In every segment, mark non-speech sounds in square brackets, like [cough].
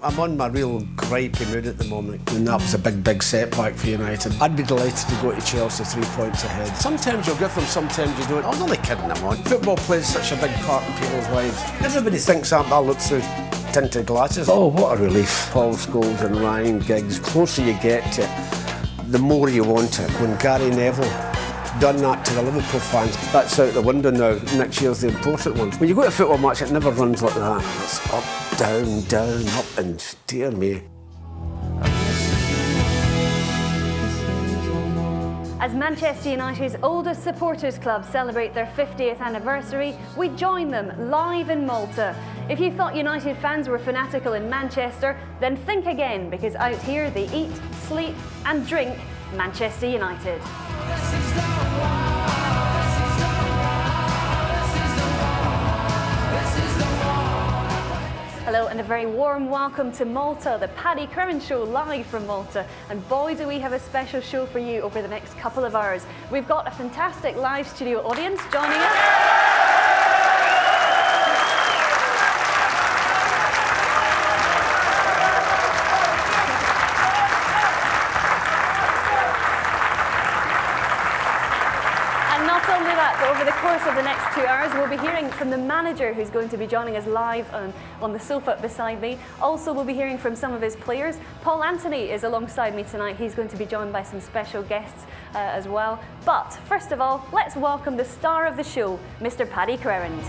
I'm on my real gripey mood at the moment. And that was a big, big setback for United. I'd be delighted to go to Chelsea three points ahead. Sometimes you'll give them, sometimes you don't. I was only kidding, I'm on. Football plays such a big part in people's lives. Everybody thinks that but I look through tinted glasses. Oh, what a relief. Paul Scholes and Ryan Giggs. The closer you get to it, the more you want it. When Gary Neville done that to the Liverpool fans, that's out the window now. Next year's the important one. When you go to a football match, it never runs like that. It's up down, down, up, and dear me. As Manchester United's oldest supporters club celebrate their 50th anniversary, we join them live in Malta. If you thought United fans were fanatical in Manchester, then think again because out here they eat, sleep and drink Manchester United. Hello and a very warm welcome to Malta, the Paddy Crerand Show live from Malta. And boy do we have a special show for you over the next couple of hours. We've got a fantastic live studio audience joining us. And not only that, over the course of the next two hours, we'll be hearing from the manager who's going to be joining us live on, on the sofa beside me. Also, we'll be hearing from some of his players. Paul Anthony is alongside me tonight. He's going to be joined by some special guests uh, as well. But first of all, let's welcome the star of the show, Mr. Paddy Crerand.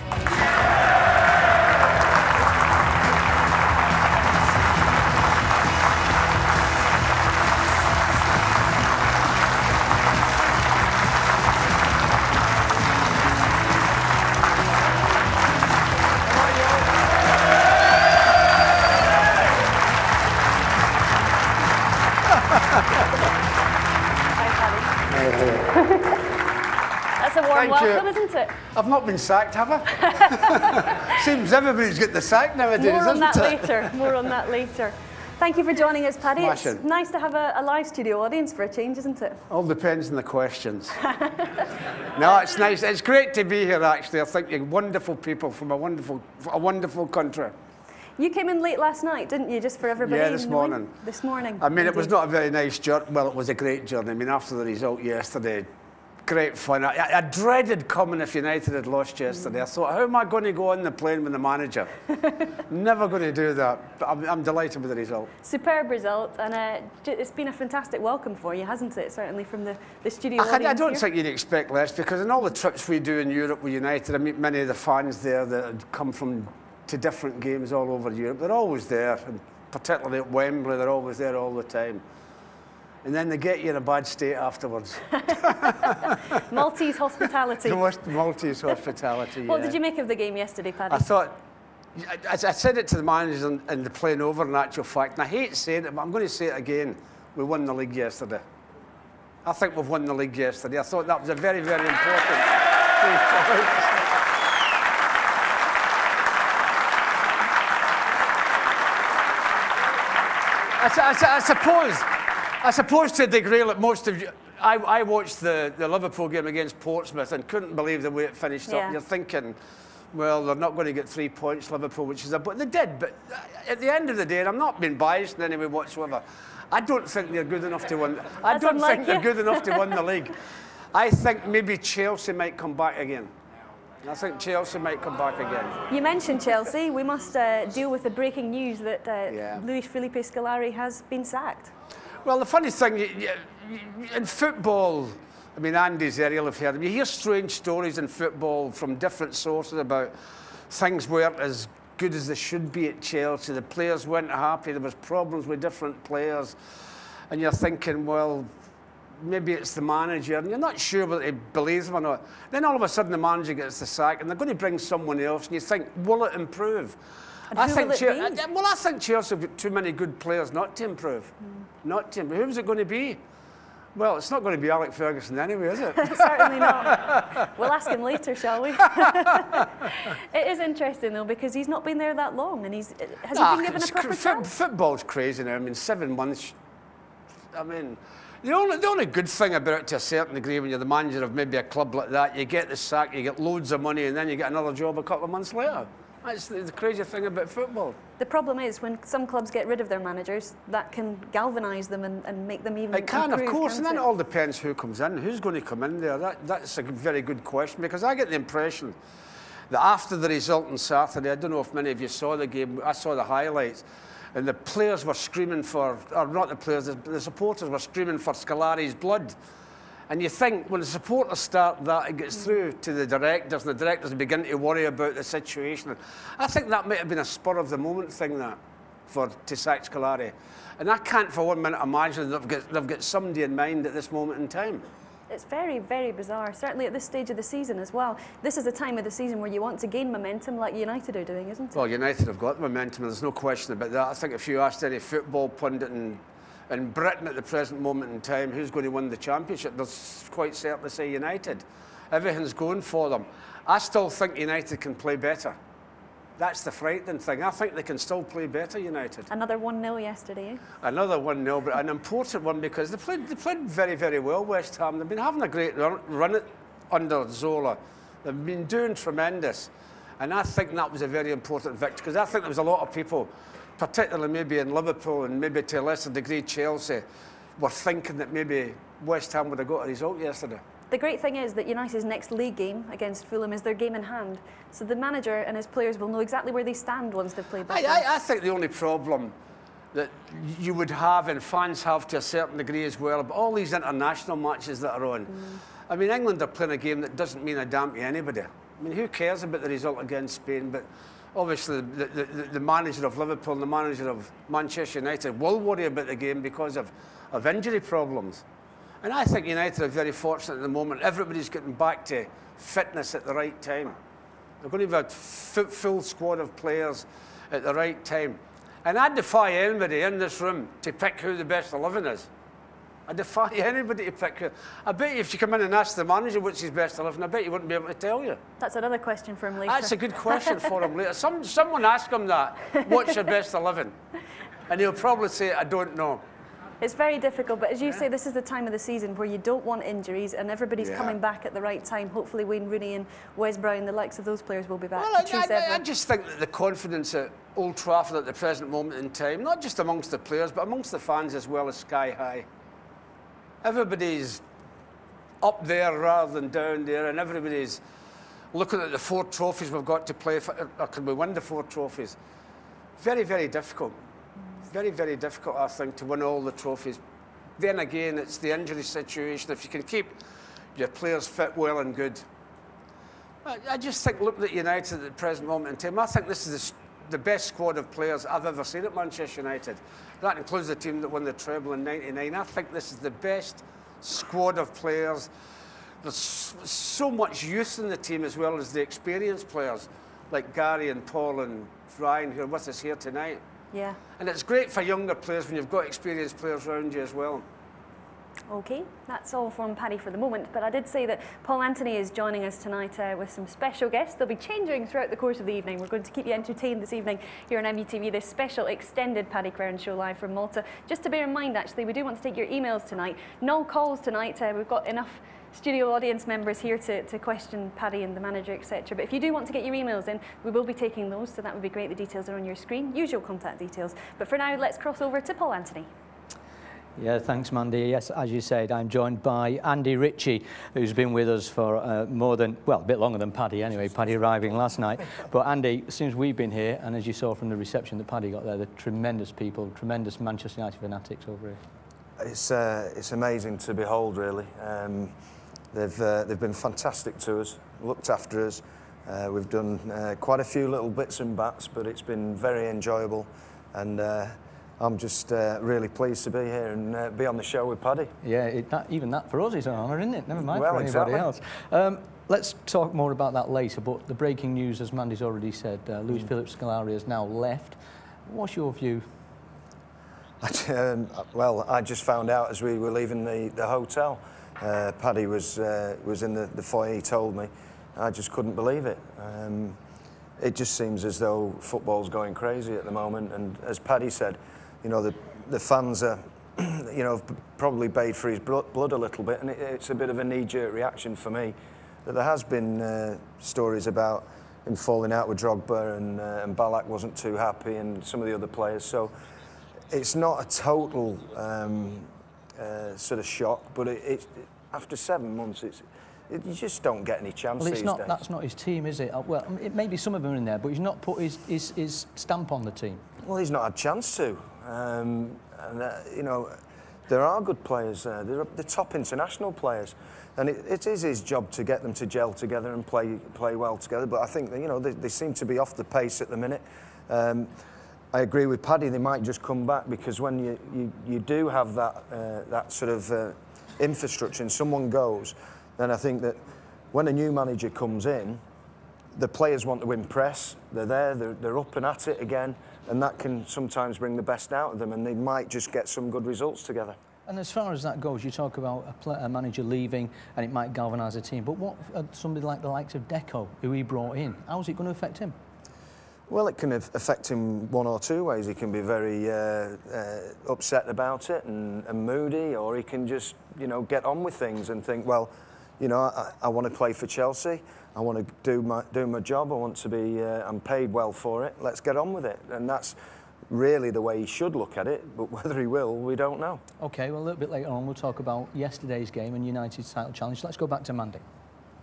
Welcome, isn't it? I've not been sacked, have I? [laughs] Seems everybody's got the sack nowadays, More on that it? later. More on that later. Thank you for joining us, Paddy. It's nice to have a, a live studio audience for a change, isn't it? All depends on the questions. [laughs] no, it's nice. It's great to be here, actually. I think you're wonderful people from a wonderful, a wonderful country. You came in late last night, didn't you, just for everybody? Yeah, this morning. This morning. I mean, it was not a very nice journey. Well, it was a great journey. I mean, after the result yesterday, great fun. I, I dreaded coming if United had lost yesterday. I thought, how am I going to go on the plane with the manager? [laughs] Never going to do that. But I'm, I'm delighted with the result. Superb result, and uh, it's been a fantastic welcome for you, hasn't it? Certainly from the, the studio I, audience I don't here. think you'd expect less because in all the trips we do in Europe with United, I meet many of the fans there that come from to different games all over Europe. They're always there, and particularly at Wembley, they're always there all the time. And then they get you in a bad state afterwards. [laughs] Maltese hospitality. the most Maltese hospitality. What yeah. did you make of the game yesterday, Paddy? I thought, I, I said it to the managers in, in the plane over, in actual fact, and I hate saying it, but I'm going to say it again. We won the league yesterday. I think we've won the league yesterday. I thought that was a very, very important three points. I, I I suppose, I suppose to a degree that most of you, I, I watched the, the Liverpool game against Portsmouth and couldn't believe the way it finished Yeah. up. You're thinking, well, they're not going to get three points, Liverpool, which is a, but they did. But uh, at the end of the day, and I'm not being biased in any way whatsoever, I don't think they're good enough to win. I That's don't unlike think they're good enough to win the [laughs] league. I think maybe Chelsea might come back again. I think Chelsea might come back again. You mentioned Chelsea. We must uh, deal with the breaking news that uh, Yeah. Luis Felipe Scolari has been sacked. Well, the funny thing, in football, I mean, Andy's there, you'll have heard. You hear strange stories in football from different sources about things weren't as good as they should be at Chelsea. The players weren't happy. There was problems with different players. And you're thinking, well, maybe it's the manager, and you're not sure whether he believes him or not. Then all of a sudden the manager gets the sack, and they're going to bring someone else, and you think, will it improve? And I think will it Chel- be? uh, well, I think Chelsea have got too many good players not to improve. Not to improve. Who's it going to be? Well, it's not going to be Alex Ferguson anyway, is it? [laughs] Certainly not. [laughs] We'll ask him later, shall we? [laughs] it is interesting though because he's not been there that long, and he's has Ah, he been given a proper chance? football's crazy now. I mean, seven months. I mean, the only, the only good thing about it to a certain degree when you're the manager of maybe a club like that, you get the sack, you get loads of money, and then you get another job a couple of months later. That's the, the crazy thing about football. The problem is when some clubs get rid of their managers, that can galvanise them and, and make them even It can, improve, of course, and then it all depends who comes in, who's going to come in there. That, that's a very good question because I get the impression that after the result on Saturday, I don't know if many of you saw the game, I saw the highlights, and the players were screaming for, or not the players, the, the supporters were screaming for Scolari's blood. And you think when the supporters start that, it gets through to the directors, and the directors begin to worry about the situation. I think that might have been a spur of the moment thing that for to sack Scolari. And I can't for one minute imagine they've got, they've got somebody in mind at this moment in time. It's very, very bizarre, certainly at this stage of the season as well. This is the time of the season where you want to gain momentum like United are doing, isn't it? Well, United have got momentum, there's no question about that. I think if you asked any football pundit in, in Britain at the present moment in time who's going to win the championship, they'll quite certainly say United. Everything's going for them. I still think United can play better. That's the frightening thing. I think they can still play better, United. Another 1 0 yesterday. eh? Another 1 0, but an important one because they played, they played very, very well, West Ham. They've been having a great run, run under Zola. They've been doing tremendous. And I think that was a very important victory because I think there was a lot of people, particularly maybe in Liverpool and maybe to a lesser degree Chelsea, were thinking that maybe West Ham would have got a result yesterday. The great thing is that United's next league game against Fulham is their game in hand. So the manager and his players will know exactly where they stand once they've played that I. I, I think the only problem that you would have, and fans have to a certain degree as well, but all these international matches that are on. Mm. I mean, England are playing a game that doesn't mean a damn to anybody. I mean, who cares about the result against Spain? But obviously, the, the, the, manager of Liverpool and the manager of Manchester United will worry about the game because of, of injury problems. And I think United are very fortunate at the moment. Everybody's getting back to fitness at the right time. They're going to have a full squad of players at the right time. And I defy anybody in this room to pick who the best 11 is. I defy anybody to pick who. I bet you if you come in and ask the manager what's his best 11, I bet he wouldn't be able to tell you. That's another question for him later. That's a good question for him later. Some, someone ask him that. What's your best 11? And he'll probably say, I don't know. It's very difficult, but as you say, this is the time of the season where you don't want injuries and everybody's Yeah. coming back at the right time. Hopefully, Wayne Rooney and Wes Brown, the likes of those players, will be back Well, to I, I, I just think that the confidence at Old Trafford at the present moment in time, not just amongst the players, but amongst the fans as well, is sky high. Everybody's up there rather than down there, and everybody's looking at the four trophies we've got to play for, or can we win the four trophies? Very, very difficult. Very, very difficult, I think, to win all the trophies. Then again, it's the injury situation. If you can keep your players fit, well and good, I, just think, looking at United at the present moment in time, I think this is the, best squad of players I've ever seen at Manchester United. That includes the team that won the treble in '99. I think this is the best squad of players. There's so much youth in the team as well as the experienced players, like Gary and Paul and Ryan, who are with us here tonight. Yeah. And it's great for younger players when you've got experienced players around you as well. Okay, that's all from Paddy for the moment. But I did say that Paul Anthony is joining us tonight uh, with some special guests. They'll be changing throughout the course of the evening. We're going to keep you entertained this evening here on MUTV, this special extended Paddy Crerand show live from Malta. Just to bear in mind, actually, we do want to take your emails tonight. No calls tonight. Uh, we've got enough studio audience members here to, to question Paddy and the manager, etc. But if you do want to get your emails in, we will be taking those, so that would be great. The details are on your screen, usual contact details. But for now, let's cross over to Paul Anthony. Yeah, thanks, Mandy. Yes, as you said, I'm joined by Andy Ritchie, who's been with us for uh, more than, well, a bit longer than Paddy anyway, Paddy arriving last night. But Andy, since we've been here, and as you saw from the reception that Paddy got there, the tremendous people, tremendous Manchester United fanatics over here. It's, uh, it's amazing to behold, really. Um, they've, uh, they've been fantastic to us, looked after us. Uh, we've done uh, quite a few little bits and bats, but it's been very enjoyable. And uh, I'm just uh, really pleased to be here and uh, be on the show with Paddy. Yeah, it, that, even that for us is an honour, isn't it? Never mind Well, for anybody exactly. else. Um, let's talk more about that later, but the breaking news, as Mandy's already said, uh, Luis Felipe Scolari has now left. What's your view? [laughs] um, well, I just found out as we were leaving the, the hotel. Uh, Paddy was, uh, was in the, the foyer, he told me. I just couldn't believe it. Um, it just seems as though football's going crazy at the moment. And as Paddy said, you know, the, the fans are, [clears throat] you know, probably paid for his blood, blood a little bit. And it, it's a bit of a knee-jerk reaction for me that there has been uh, stories about him falling out with Drogba and, uh, and Ballack wasn't too happy and some of the other players. So it's not a total um, uh, sort of shock, but it, it, after seven months, it's, it, you just don't get any chance Well, it's these not, days. that's not his team, is it? Uh, Well, it maybe some of them are in there, but he's not put his, his, his stamp on the team. Well, he's not had a chance to. Um, and, uh, you know, there are good players there. They're the top international players. And it, it is his job to get them to gel together and play, play well together. But I think, that, you know, they, they seem to be off the pace at the minute. Um, I agree with Paddy, they might just come back because when you, you, you do have that, uh, that sort of uh, infrastructure and someone goes, then I think that when a new manager comes in, the players want to impress. They're there, they're, they're up and at it again, and that can sometimes bring the best out of them, and they might just get some good results together. And as far as that goes, you talk about a, pla a manager leaving and it might galvanise a team. But what uh, somebody like the likes of Deco, who he brought in, how's it going to affect him? Well, it can affect him one or two ways. He can be very uh, uh, upset about it and, and moody, or he can just, you know, get on with things and think, well, you know, I, I want to play for Chelsea. I want to do my do my job. I want to be. Uh, I'm paid well for it. Let's get on with it. And that's really the way he should look at it. But [laughs] whether he will, we don't know. OK, well, a little bit later on, we'll talk about yesterday's game and United's title challenge. Let's go back to Mandy.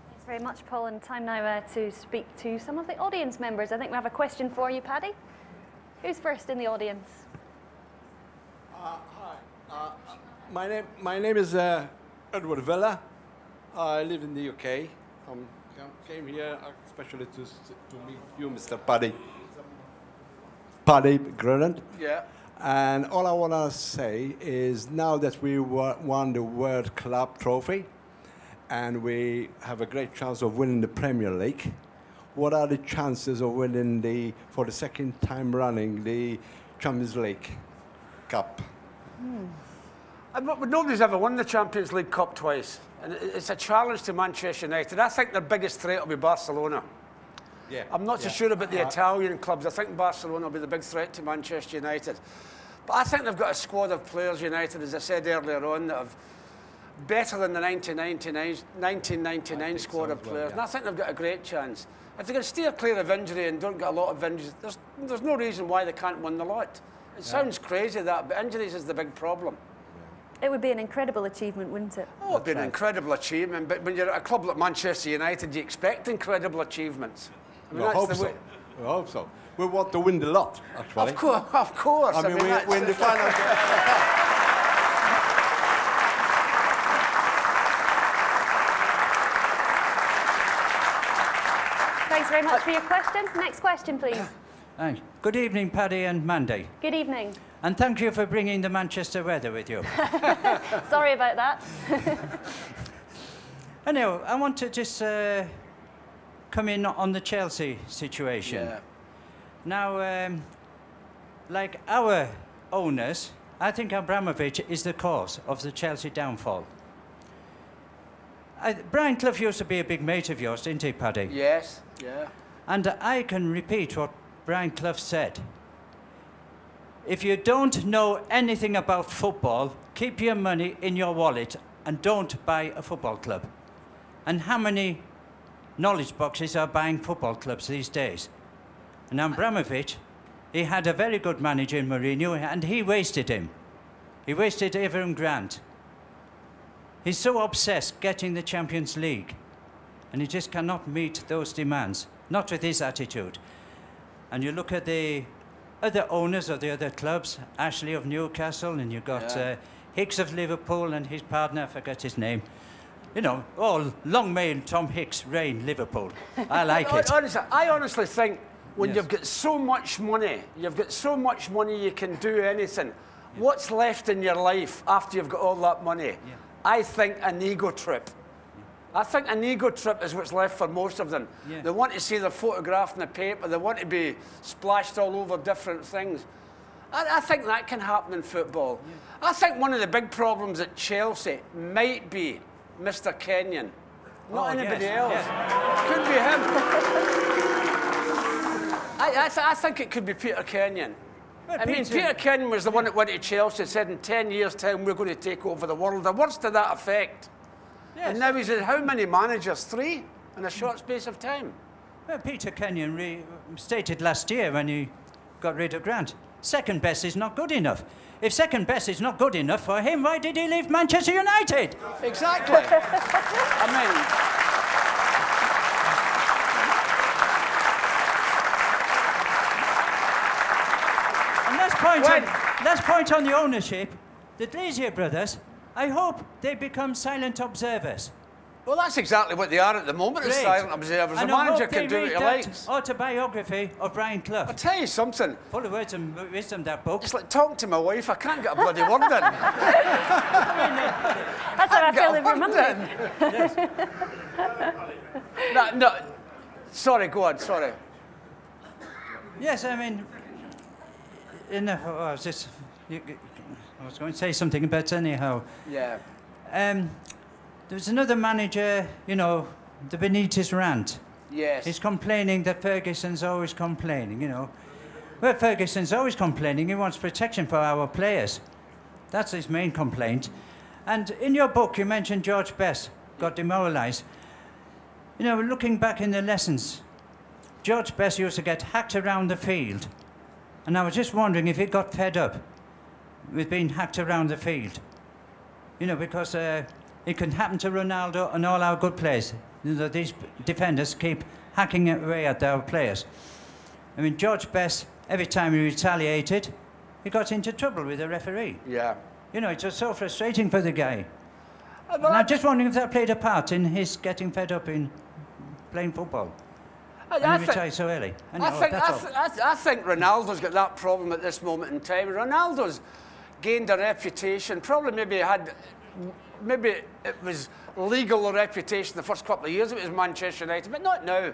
Thanks very much, Paul. And time now uh, to speak to some of the audience members. I think we have a question for you, Paddy. Who's first in the audience? Uh, hi. Uh, my name my name is uh, Edward Villa. I live in the UK. Um, came here especially to to meet you, Mr. Paddy. Paddy Crerand. Yeah. And all I want to say is now that we won the World Club Trophy and we have a great chance of winning the Premier League, what are the chances of winning the, for the second time running, the Champions League Cup? Uh, but- Nobody's ever won the Champions League Cup twice. And it's a challenge to Manchester United. I think their biggest threat will be Barcelona. Yeah. I'm not so yeah. sure about the Uh, Italian clubs. I think Barcelona will be the big threat to Manchester United. But I think they've got a squad of players, United, as I said earlier on, that have better than the 1999, 1999 squad of as well, players. yeah. And I think they've got a great chance. If they can steer clear of injury and don't get a lot of injuries, there's, there's no reason why they can't win the lot. It sounds crazy that, but injuries is the big problem. It would be an incredible achievement, wouldn't it? Oh, it'd be an incredible achievement, but when you're at a club like Manchester United, you expect incredible achievements. I mean, We that's hope the so. way- We hope so. We want to win the lot, actually. Of course, of course. I mean, we that's- win the final. Thanks very much for your question. Next question, please. Thanks. Good evening, Paddy and Mandy. Good evening. And thank you for bringing the Manchester weather with you. [laughs] Sorry about that. [laughs] anyway, I want to just uh, come in on the Chelsea situation. Yeah. Now, um, like our owners, I think Abramovich is the cause of the Chelsea downfall. I, Brian Clough used to be a big mate of yours, didn't he, Paddy? Yes, yeah. And I can repeat what Brian Clough said. If you don't know anything about football, keep your money in your wallet and don't buy a football club. And how many knowledge boxes are buying football clubs these days? And Abramovich, he had a very good manager in Mourinho and he wasted him. He wasted Avram Grant. He's so obsessed getting the Champions League and he just cannot meet those demands, not with his attitude. And you look at the other owners of the other clubs, Ashley of Newcastle, and you've got Yeah. uh, Hicks of Liverpool and his partner, I forget his name. You know, all long may Tom Hicks reign Liverpool. I [laughs] like it. Honestly, I honestly think when Yes. you've got so much money, you've got so much money you can do anything. What's left in your life after you've got all that money? I think an ego trip. I think an ego trip is what's left for most of them. Yeah. They want to see their photograph in the paper, they want to be splashed all over different things. I, I think that can happen in football. I think one of the big problems at Chelsea might be Mr. Kenyon. Not Oh, anybody yes, else. yes. Could be him. [laughs] I, I, th- I think it could be Peter Kenyon. I mean, Peter- Peter Kenyon was the one that went to Chelsea and said in 10 years' time we're going to take over the world. The words to that effect. And now he's had how many managers? Three? In a short space of time. Well, Peter Kenyon re- stated last year when he got rid of Grant, second best is not good enough. If second best is not good enough for him, why did he leave Manchester United? Exactly. [laughs] I mean, And let's point, on, let's point on the ownership. The Glazer brothers, I hope they become silent observers. well, that's exactly what they are at the moment as Great. silent observers. The I manager can they do what read he that likes. Autobiography of Brian Clough. I'll tell you something. Full of words and wisdom, that book. It's like talking to my wife. I can't get a bloody word in. [laughs] That's how I Get feel a every word Monday. in. no, no. Sorry, go on. Sorry. Yes, I mean, in the, oh, I was just, you, I was going to say something, but anyhow, Yeah. um, there was another manager, you know, the Benitez rant. Yes. He's complaining that Ferguson's always complaining, you know. Well, Ferguson's always complaining. He wants protection for our players. That's his main complaint. And in your book, you mentioned George Best got demoralised. You know, looking back in the lessons, George Best used to get hacked around the field. And I was just wondering if he got fed up with being hacked around the field. You know, because uh, it can happen to Ronaldo and all our good players. You know, these defenders keep hacking away at our players. I mean, George Best, every time he retaliated, he got into trouble with the referee. Yeah. You know, it's was so frustrating for the guy. Uh, And I'm just wondering if that played a part in his getting fed up in playing football. I, And I he think, retired so early. I, think, that's I, th- I, th- I think Ronaldo's got that problem at this moment in time. Ronaldo's gained a reputation, probably maybe had, maybe it was legal reputation the first couple of years it was Manchester United, but not now.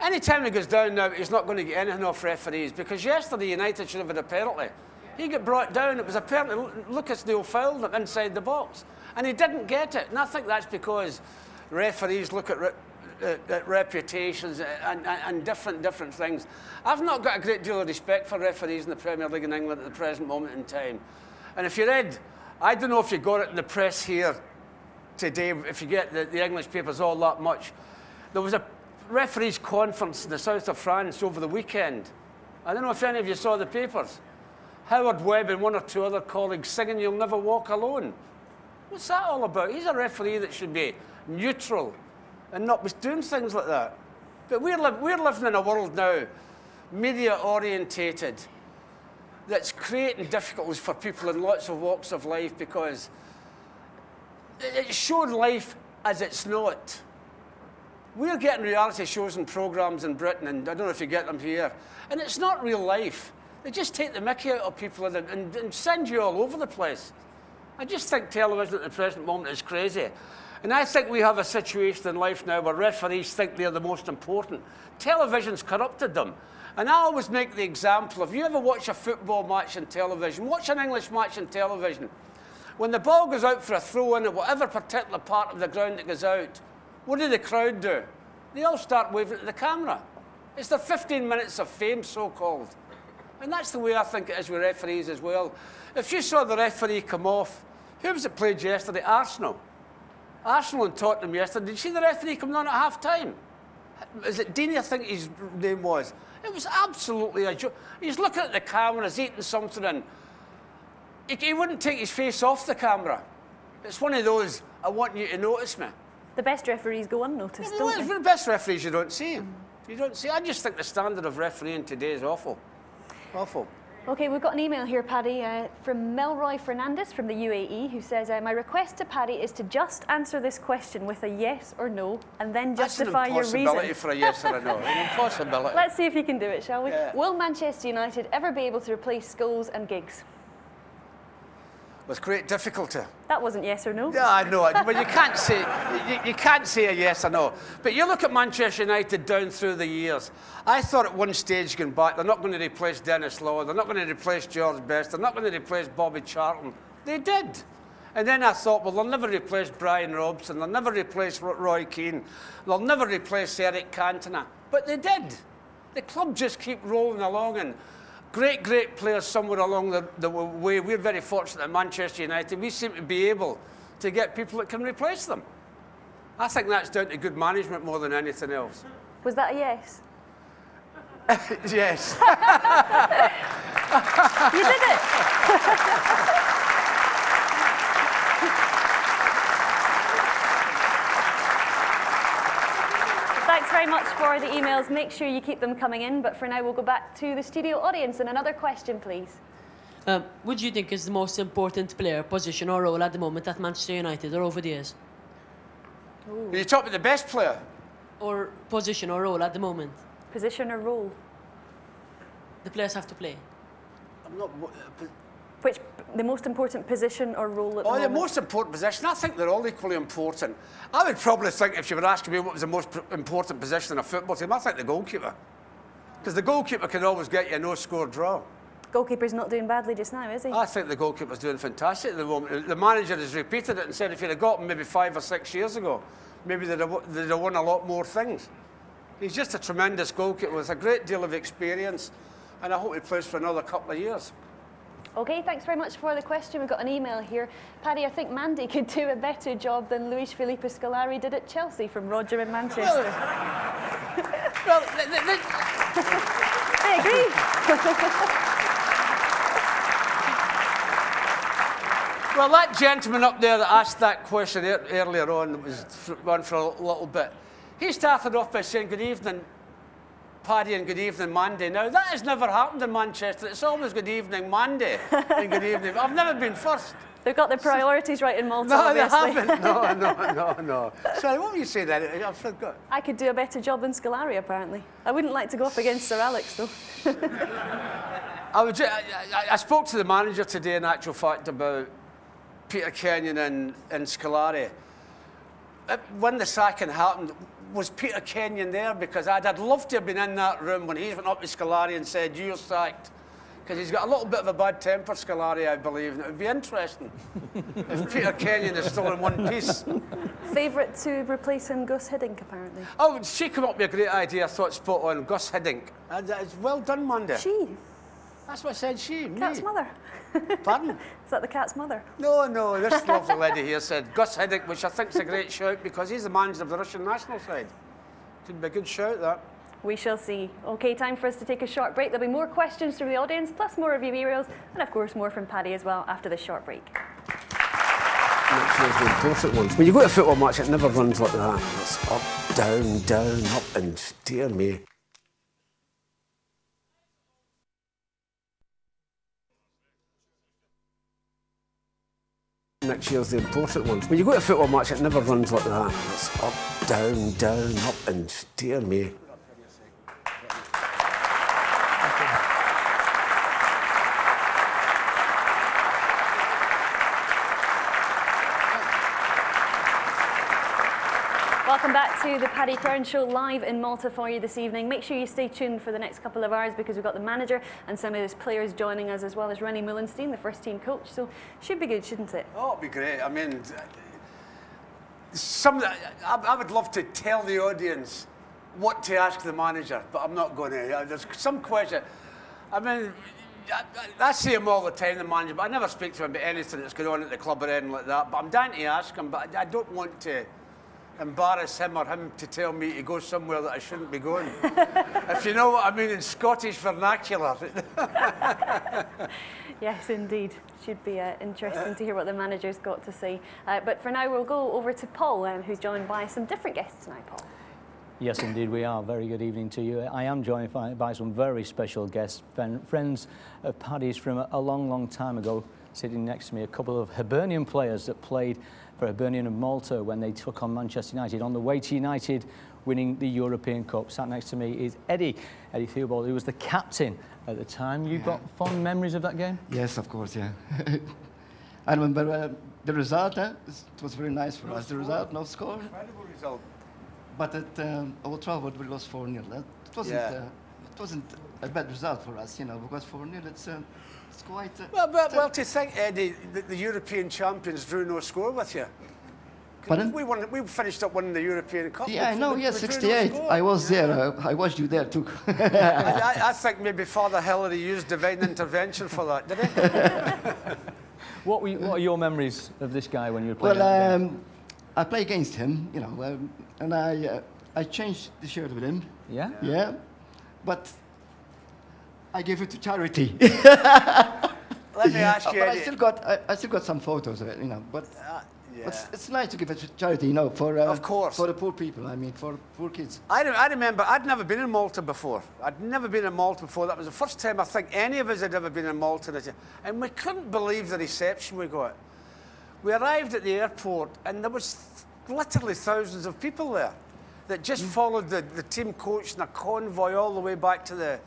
Any time he goes down now, he's not going to get anything off referees because yesterday United should have had a penalty. He got brought down, it was a penalty. Lucas Neill fouled him inside the box, and he didn't get it. And I think that's because referees look at, re- at, at reputations and, and, and different different things. I've not got a great deal of respect for referees in the Premier League in England at the present moment in time. And if you read, I don't know if you got it in the press here today, if you get the, the English papers all that much. There was a referees conference in the south of France over the weekend. I don't know if any of you saw the papers. Howard Webb and one or two other colleagues singing You'll Never Walk Alone. What's that all about? He's a referee that should be neutral and not be doing things like that. But we're, li- we're living in a world now, media orientated, that's creating difficulties for people in lots of walks of life because it- it's showing life as it's not. We're getting reality shows and programs in Britain, and I don't know if you get them here, and it's not real life. They just take the mickey out of people and, and, and send you all over the place. I just think television at the present moment is crazy. And I think we have a situation in life now where referees think they're the most important. Television's corrupted them. And I always make the example if you ever watch a football match on television, watch an English match on television. When the ball goes out for a throw in at whatever particular part of the ground it goes out, what do the crowd do? They all start waving at the camera. It's the 15 minutes of fame, so called. And that's the way I think it is with referees as well. If you saw the referee come off, who was it played yesterday? Arsenal. Arsenal and Tottenham yesterday. Did you see the referee coming on at half time? Is it Deeney, I think his name was? It was absolutely a joke. He's looking at the camera, he's eating something, and he, he wouldn't take his face off the camera. It's one of those, I want you to notice me. The best referees go unnoticed, Yeah, don't well, the best referees you don't see. You don't see. I just think the standard of refereeing today is awful. Awful. Okay, we've got an email here, Paddy, uh, from Melroy Fernandez from the UAE, who says, uh, "My request to Paddy is to just answer this question with a yes or no, and then justify That's an justify your impossibility reason." for a yes or a no. An impossibility. [laughs] Let's see if you can do it, shall we? Yeah. Will Manchester United ever be able to replace Scholes and Giggs? With great difficulty. That wasn't yes or no. Yeah, I know but you can't [laughs] say you, you can't say a yes or no. But you look at Manchester United down through the years. I thought at one stage going back, they're not going to replace Denis Law, they're not going to replace George Best, they're not going to replace Bobby Charlton. They did. And then I thought, well, they'll never replace Brian Robson, they'll never replace Roy Keane, they'll never replace Eric Cantona. But they did. The club just keep rolling along and great, great players somewhere along the, the way. We're very fortunate at Manchester United. We seem to be able to get people that can replace them. I think that's down to good management more than anything else. Was that a yes? [laughs] yes. [laughs] You did it. [laughs] Thanks very much for the emails. Make sure you keep them coming in. But for now, we'll go back to the studio audience and another question, please. Um, what do you think is the most important player, position, or role at the moment at Manchester United or over the years? you talk about the best player. Or position or role at the moment? Position or role? The players have to play. I'm not. Which the most important position or role at the Oh, the most important position. I think they're all equally important. I would probably think if you were asking me what was the most important position in a football team, I think the goalkeeper. Because the goalkeeper can always get you a no-score draw. Goalkeeper's not doing badly just now, is he? I think the goalkeeper's doing fantastic at the moment. The manager has repeated it and said if he'd have got him maybe five or six years ago, maybe they'd have, they'd have won a lot more things. He's just a tremendous goalkeeper with a great deal of experience, and I hope he plays for another couple of years. Okay, thanks very much for the question. We've got an email here. Paddy, I think Mandy [laughs] could do a better job than Luis Felipe Scolari did at Chelsea from Roger in Manchester. Well, th- th- th- I agree. Well, that gentleman up there that asked that question earlier on was f- on for a little bit. He started off by saying, Good evening, Paddy, and good evening, Mandy. Now, that has never happened in Manchester. It's always good evening, Mandy and good evening. I've never been first. They've got their priorities right in Malta, No, they haven't. No, [laughs] no, no, no. Sorry, what were you saying then? I forgot. I could do a better job than Scolari, apparently. I wouldn't like to go up against Sir Alex, though. [laughs] I, was I, I, I spoke to the manager today, in actual fact, about Peter Kenyon and, and Scolari. Uh, When the sacking happened, was Peter Kenyon there? Because I'd, I'd love to have been in that room when he went up to Scolari and said, You're sacked. Because he's got a little bit of a bad temper, Scolari, I believe, and it would be interesting [laughs] if Peter Kenyon is still in one piece. Favourite to replace him, Gus Hiddink, apparently. Oh, she came up with a great idea, I thought spot on, Gus Hiddink. Uh, It's well done, Mandy. She, That's what I said, she, me. cat's mother. Pardon? [laughs] Is that the cat's mother? No, no, this lovely lady here said Gus Hiddink, which I think is a great shout because he's the manager of the Russian national side. Could be a good shout, that. We shall see. Okay, time for us to take a short break. There'll be more questions from the audience, plus more review emails, and of course more from Paddy as well after this short break. The important one. When you go to a football match, it never runs like that. It's up, down, down, up, and dear me. Next year's the important one. When you go to a football match, it never runs like that. It's up, down, down, up, and dear me. Welcome back the Paddy Crerand Show live in Malta for you this evening. Make sure you stay tuned for the next couple of hours because we've got the manager and some of his players joining us as well as René Meulensteen, the first team coach. So should be good, shouldn't it? Oh, it'd be great. I mean, some, I, I would love to tell the audience what to ask the manager, but I'm not going to. Uh, there's some question. I mean, I, I, I see him all the time, the manager, but I never speak to him about anything that's going on at the club or anything like that. But I'm dying to ask him, but I, I don't want to embarrass him or him to tell me to go somewhere that I shouldn't be going. [laughs] if you know what I mean in Scottish vernacular. [laughs] Yes, indeed. Should be uh, interesting to hear what the manager's got to say. Uh, but for now, we'll go over to Paul, um, who's joined by some different guests tonight, Paul. Yes, indeed, we are. Very good evening to you. I am joined by, by some very special guests, friends of Paddy's from a, a long, long time ago. Sitting next to me, a couple of Hibernian players that played for Hibernian and Malta when they took on Manchester United on the way to United winning the European Cup. Sat next to me is Eddie, Eddie Theobald, who was the captain at the time. You've got fond memories of that game? Yes, of course, yeah. [laughs] I remember uh, the result. Uh, it was very nice for us. The result, no score. Incredible result. But at um, Old Trafford, we lost 4 0. It wasn't, Yeah. uh, it wasn't a bad result for us, you know, because 4 0, it's, uh, it's quite. Uh, Well, well, well, to think, Eddie, that the European champions drew no score with you. Pardon? We, won, we finished up winning the European Cup. yeah, I We- we- yeah, we drew no 68. I was there. Uh, I watched you there too. I, [laughs] I, I think maybe Father Hillary used divine intervention for that, did he? [laughs] What, were you, what are your memories of this guy when you were playing? well, that game? um, I play against him, you know, um, and I, uh, I changed the shirt with him. yeah? Yeah, but I gave it to charity. [laughs] Let me [laughs] ask you. but I still got I, I still got some photos of it, you know. But Uh, yeah. it's, it's nice to give it to charity, you know, for uh, Of course. for the poor people. I mean, for poor kids. I, I remember I'd never been in Malta before. I'd never been in Malta before. That was the first time I think any of us had ever been in Malta. And And we couldn't believe the reception we got. We arrived at the airport and there was literally thousands of people there that just Mm. followed the, the team coach in a convoy all the way back to the.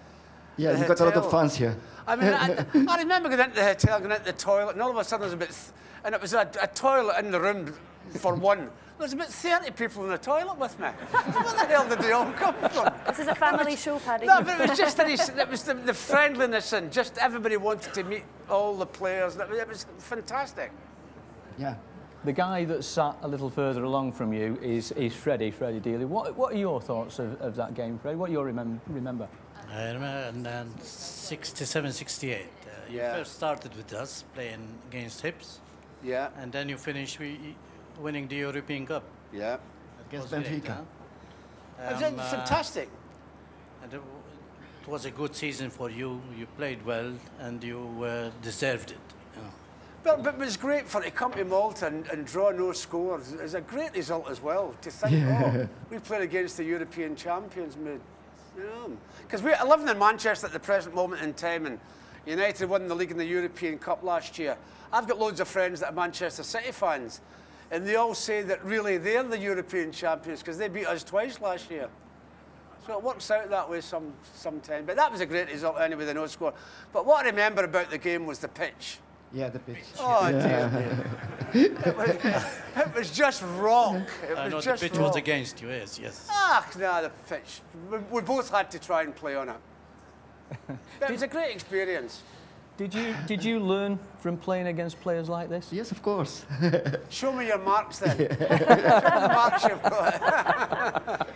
Yeah, the you got a lot of fans here. I mean, I, [laughs] I remember going into the hotel, going into the toilet, and all of a sudden there was about, th- and it was a, a toilet in the room for one. There was about 30 people in the toilet with me. [laughs] Where the hell did they all come from? This is a family show, Paddy. No, but it was just the, it was the, the friendliness and just everybody wanted to meet all the players. It was, it was fantastic. Yeah. The guy that sat a little further along from you is, is Freddie, Freddie Dealey. What, what are your thoughts of, of that game, Freddie? What do you remem- remember? I remember in uh, 67, 68. Uh, you first started with us playing against Hibs, Yeah, and then you finished we, winning the European Cup. yeah. Against Benfica. huh? It was Um, uh, fantastic. and it, it was a good season for you. You played well, and you uh, deserved it. You know. But, but it was great for to come to Malta and, and draw no scores. It was a great result as well to think, oh, we played against the European champions. Because we're living in Manchester at the present moment in time, and United won the league and the European Cup last year. I've got loads of friends that are Manchester City fans, and they all say that really they're the European champions because they beat us twice last year. So it works out that way some sometime. But that was a great result anyway, the no score. But what I remember about the game was the pitch. Yeah, the pitch. Oh dear. it, was, it was just rock. It I was know the just pitch rock. was against you. Yes, yes. Ah, no, the pitch. We, we both had to try and play on it. [laughs] It was a great experience. Did you, did you learn from playing against players like this? Yes, of course. [laughs] Show me your marks then. [laughs] Show me marks you've got.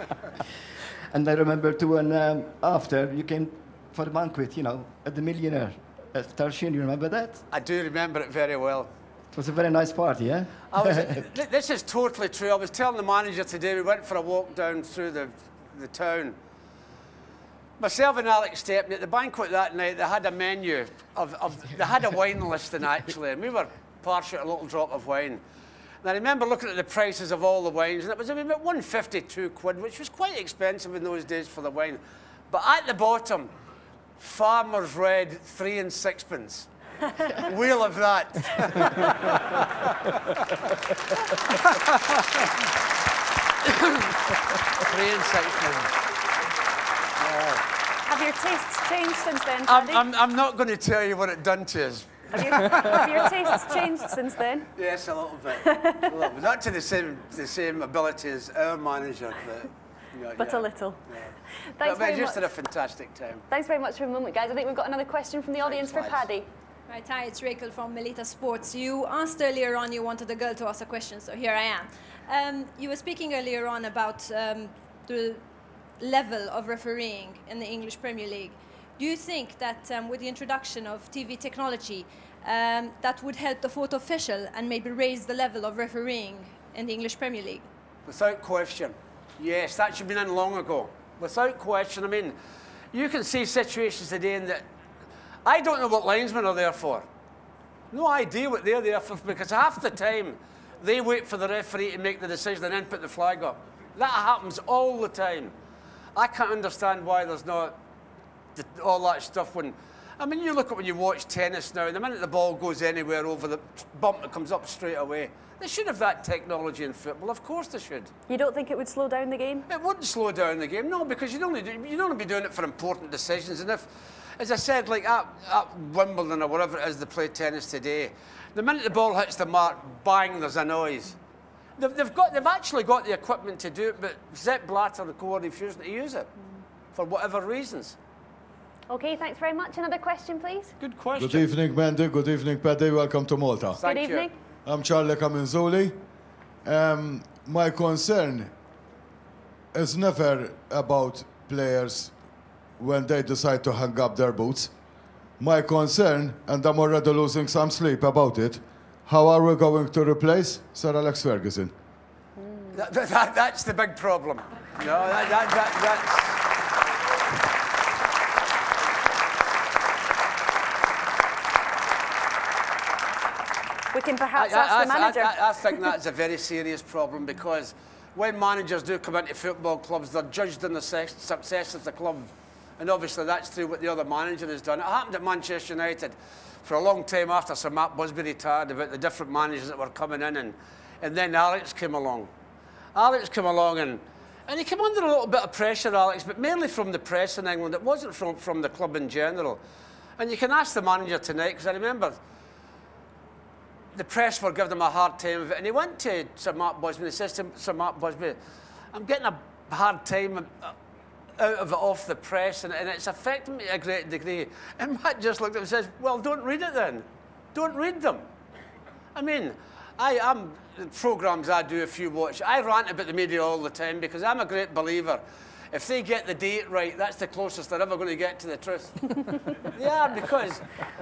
and I remember too, when um, after you came for the banquet, you know, at the Millionaire Uh, at Tarxien. You remember that? I do remember it very well. It was a very nice party, yeah. I was, [laughs] this is totally true. I was telling the manager today, we went for a walk down through the, the town. Myself and Alex Stepney at the banquet that night, they had a menu of, of they had a wine [laughs] listing actually, and we were partial to a little drop of wine. And I remember looking at the prices of all the wines, and it was about 152 quid, which was quite expensive in those days for the wine. But at the bottom, Farmer's Red, three and sixpence. [laughs] Wheel of that. three and sixpence. Have your tastes changed since then, I'm, I'm, I'm not going to tell you what it done to us. Have, your, have your tastes changed since then? Yes, a little bit. [laughs] a little bit. Not to the same, the same ability as our manager, but, yeah, But yeah. a little. But [laughs] Thanks we very just much. had a fantastic time. Thanks very much for a moment, guys. I think we've got another question from the audience for lads. Paddy. Right, hi, it's Rachel from Melita Sports. You asked earlier on you wanted a girl to ask a question, so here I am. Um, you were speaking earlier on about um, the level of refereeing in the English Premier League. Do you think that um, with the introduction of TV technology, um, that would help the fourth official and maybe raise the level of refereeing in the English Premier League? Without question. Yes, that should have been in long ago. Without question. I mean, you can see situations today in that I don't know what linesmen are there for. No idea what they're there for because half the time they wait for the referee to make the decision and then put the flag up. That happens all the time. I can't understand why there's not all that stuff when. I mean, you look at when you watch tennis now, the minute the ball goes anywhere over the bump, it comes up straight away. They should have that technology in football. Of course they should. You don't think it would slow down the game? It wouldn't slow down the game, no, because you'd only do, you'd only be doing it for important decisions. And if, as I said, like at, at Wimbledon or whatever it is they play tennis today, the minute the ball hits the mark, bang, there's a noise. They've, they've got, they've actually got the equipment to do it, but Sepp Blatter and co are refusing to use it for whatever reasons. Okay, thanks very much. Another question, please. Good question. Good evening, Mandy. Good evening, Paddy. Welcome to Malta. Thank Good you. evening. I'm Charlie Kaminzuli. Um, my concern is never about players when they decide to hang up their boots. My concern, and I'm already losing some sleep about it, how are we going to replace Sir Alex Ferguson? That, that- that- that's the big problem. No, that, that, that, that's. Can perhaps ask the manager. I, I [laughs] think that's a very serious problem because when managers do come into football clubs, they're judged on the success of the club. And obviously that's through what the other manager has done. It happened at Manchester United for a long time after Sir Matt Busby retired about the different managers that were coming in. And, and then Alex came along. Alex came along and, and he came under a little bit of pressure, Alex, but mainly from the press in England. It wasn't from, from the club in general. And you can ask the manager tonight, because I remember the press were giving him a hard time of it. And he went to Sir Matt Busby and he says to Sir Matt Busby, I'm getting a hard time uh, out of it off the press and, and it's affecting me to a great degree. And [laughs] Matt just looked at him and says, well, don't read it then. Don't read them. I mean, I am, the programmes I do, if you watch, I rant about the media all the time because I'm a great believer if they get the date right, that's the closest they're ever going to get to the truth. [laughs] yeah, because,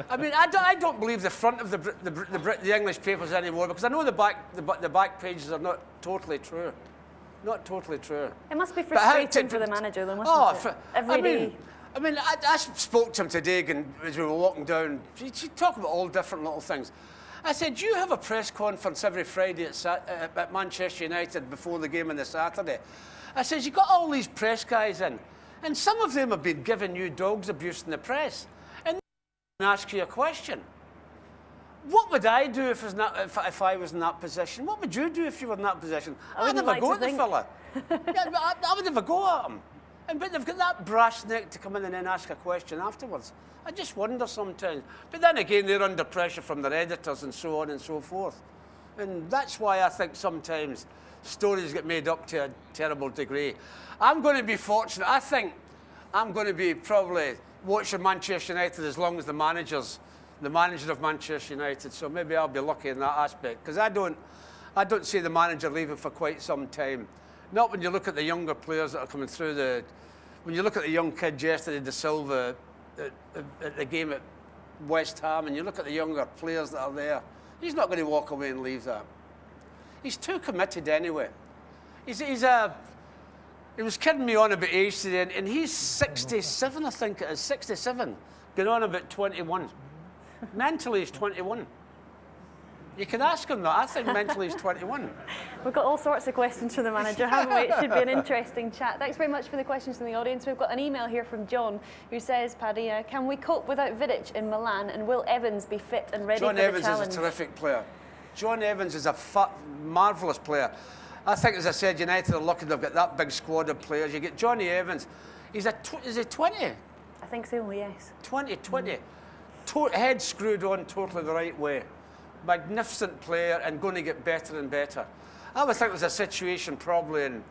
I mean, I don't, I don't believe the front of the, the, the, the, English papers anymore because I know the back, the, the back pages are not totally true. Not totally true. It must be frustrating for the manager, though, mustn't oh, it? Every I mean, day. I mean, I, I, spoke to him today and as we were walking down. He, he talked about all different little things. I said, Do you have a press conference every Friday at, uh, at Manchester United before the game on the Saturday. I says, you've got all these press guys in, and some of them have been giving you dogs abuse in the press. And they ask you a question. What would I do if, not, if, if, I was in that position? What would you do if you were in that position? I would never like go at the fella. [laughs] yeah, I, I, would never go at him. And but they've got that brass neck to come in and then ask a question afterwards. I just wonder sometimes. But then again, they're under pressure from their editors and so on and so forth. And that's why I think sometimes stories get made up to a terrible degree. I'm going to be fortunate. I think I'm going to be probably watching Manchester United as long as the manager's the manager of Manchester United. So maybe I'll be lucky in that aspect because I don't, I don't see the manager leaving for quite some time. Not when you look at the younger players that are coming through the. When you look at the young kid yesterday, Da Silva, at, at the game at West Ham, and you look at the younger players that are there, he's not going to walk away and leave that. He's too committed anyway. He's, he's a. He was kidding me on about age today, and, and he's 67, I think it is, 67, going on about 21. mentally, he's 21. You can ask him that. I think mentally he's 21. We've got all sorts of questions for the manager, haven't we? It should be an [laughs] interesting chat. Thanks very much for the questions from the audience. We've got an email here from John who says, Paddy, uh, can we cope without Vidic in Milan and will Evans be fit and ready John for Evans the challenge? John Evans is a terrific player. John Evans is a marvellous player. I think, as I said, United are lucky they've got that big squad of players. You get Johnny Evans. He's a is he 20? I think so, yes. 20, 20. Mm. head screwed on totally the right way. Magnificent player and going to get better and better. I would think there's a situation probably in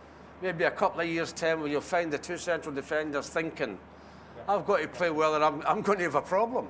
maybe a couple of years' time where you'll find the two central defenders thinking, I've got to play well and I'm, I'm going to have a problem.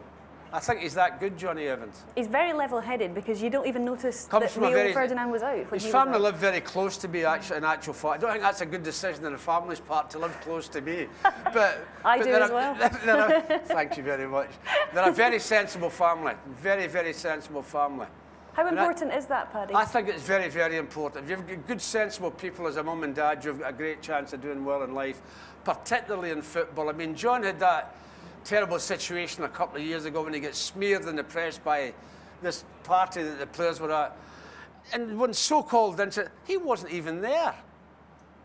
I think he's that good, Johnny Evans. He's very level-headed because you don't even notice Comes that Rio very, Ferdinand was out. His family lived very close to me, actually, in actual fact. I don't think that's a good decision on the family's part to live close to me. [laughs] But I but do as well. [laughs] Are, [laughs] thank you very much. They're a very sensible family. Very, very sensible family. How important I, is that, Paddy? I think it's very, very important. If you've got good, sensible people as a mum and dad, you've got a great chance of doing well in life, particularly in football. I mean, John had that terrible situation a couple of years ago when he gets smeared in the press by this party that the players were at. And when so-called incident, he wasn't even there.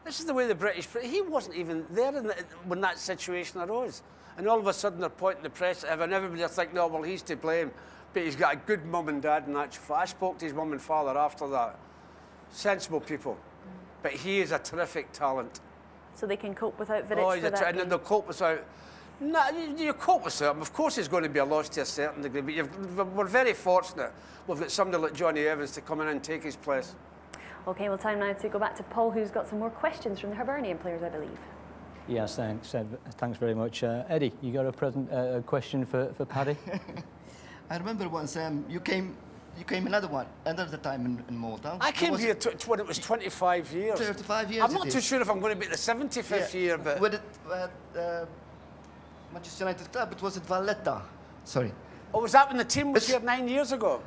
This is the way the British, he wasn't even there the, when that situation arose. And all of a sudden they're pointing the press at him and everybody think, no, oh, well, he's to blame. But he's got a good mum and dad and that. I spoke to his mum and father after that. Sensible people. But he is a terrific talent. So they can cope without Vidic oh, for that and they'll cope without no, you, you cope with certain. Of course, it's going to be a loss to a certain degree, but we're very fortunate. We've got somebody like Johnny Evans to come in and take his place. Okay, well, time now to go back to Paul, who's got some more questions from the Hibernian players, I believe. Yes, thanks. Ed, thanks very much. Uh, Eddie, you got a, present, uh, question for, for Paddy? [laughs] I remember once um, you came you came another one, another time in, in Malta. I came here when it was 25 years. 25 years. I'm not too sure if I'm going to be the 75th yeah. year, but. With it, uh, uh, Manchester United club. It was at Valletta. Sorry. Oh, was that when the team was it's, here nine years ago?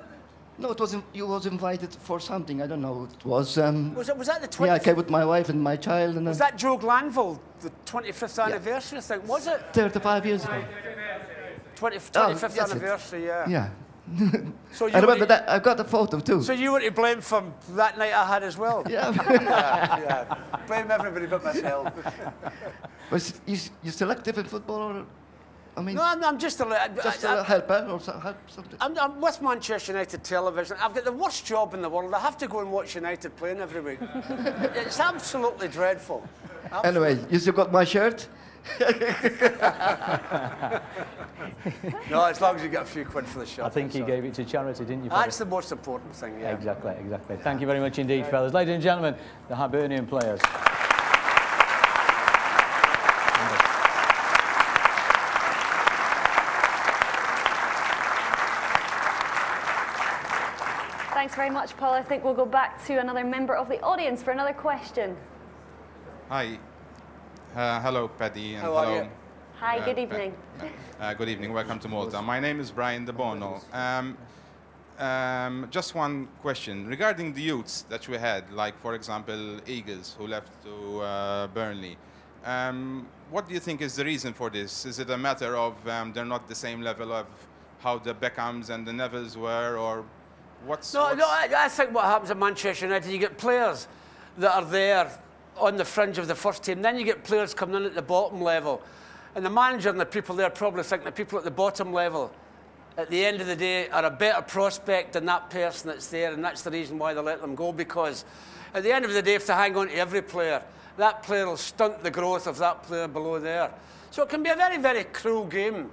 No, it was you was invited for something. I don't know. It was. Um, was, it, was that the 20th? Yeah, I came with my wife and my child. And, was that Joe Glanville, the 25th anniversary yeah. thing? Was it? 35 years ago. 20, 25th oh, anniversary, yeah. Yeah. So [laughs] you I remember were- that. I've got the photo too. So you were to blame for that night I had as well? Yeah. [laughs] yeah, yeah. Blame everybody but myself. [laughs] Was you, you selective in football, or I mean, No, I'm, I'm just a, li- just I- a I- helper or something? I'm, I'm with Manchester United television. I've got the worst job in the world. I have to go and watch United playing every week. [laughs] it's absolutely dreadful. Anyway, you still got my shirt. [laughs] No, as long as you get a few quid for the shot. I think he gave it to charity, didn't you? Paddy? That's the most important thing, yeah. Exactly, exactly. Thank you very much indeed, fellas. Ladies and gentlemen, the Hibernian players. Thanks very much, Paul. I think we'll go back to another member of the audience for another question. Hi. Uh, hello, Paddy. And How are hello. you? Hi, uh, good Pa- evening. Uh, good evening. Welcome to Malta. My name is Brian De Bono. Um, um, just one question regarding the youths that we had, like for example Eagles who left to uh, Burnley. Um, what do you think is the reason for this? Is it a matter of um, they're not the same level of how the Beckhams and the Nevilles were, or what's? No, what's no, I, I think what happens at Manchester United, you get players that are there on the fringe of the first team. Then you get players coming in at the bottom level. And the manager and the people there probably think the people at the bottom level, at the end of the day, are a better prospect than that person that's there. And that's the reason why they let them go. Because at the end of the day, if they hang on to every player, that player will stunt the growth of that player below there. So it can be a very, very cruel game,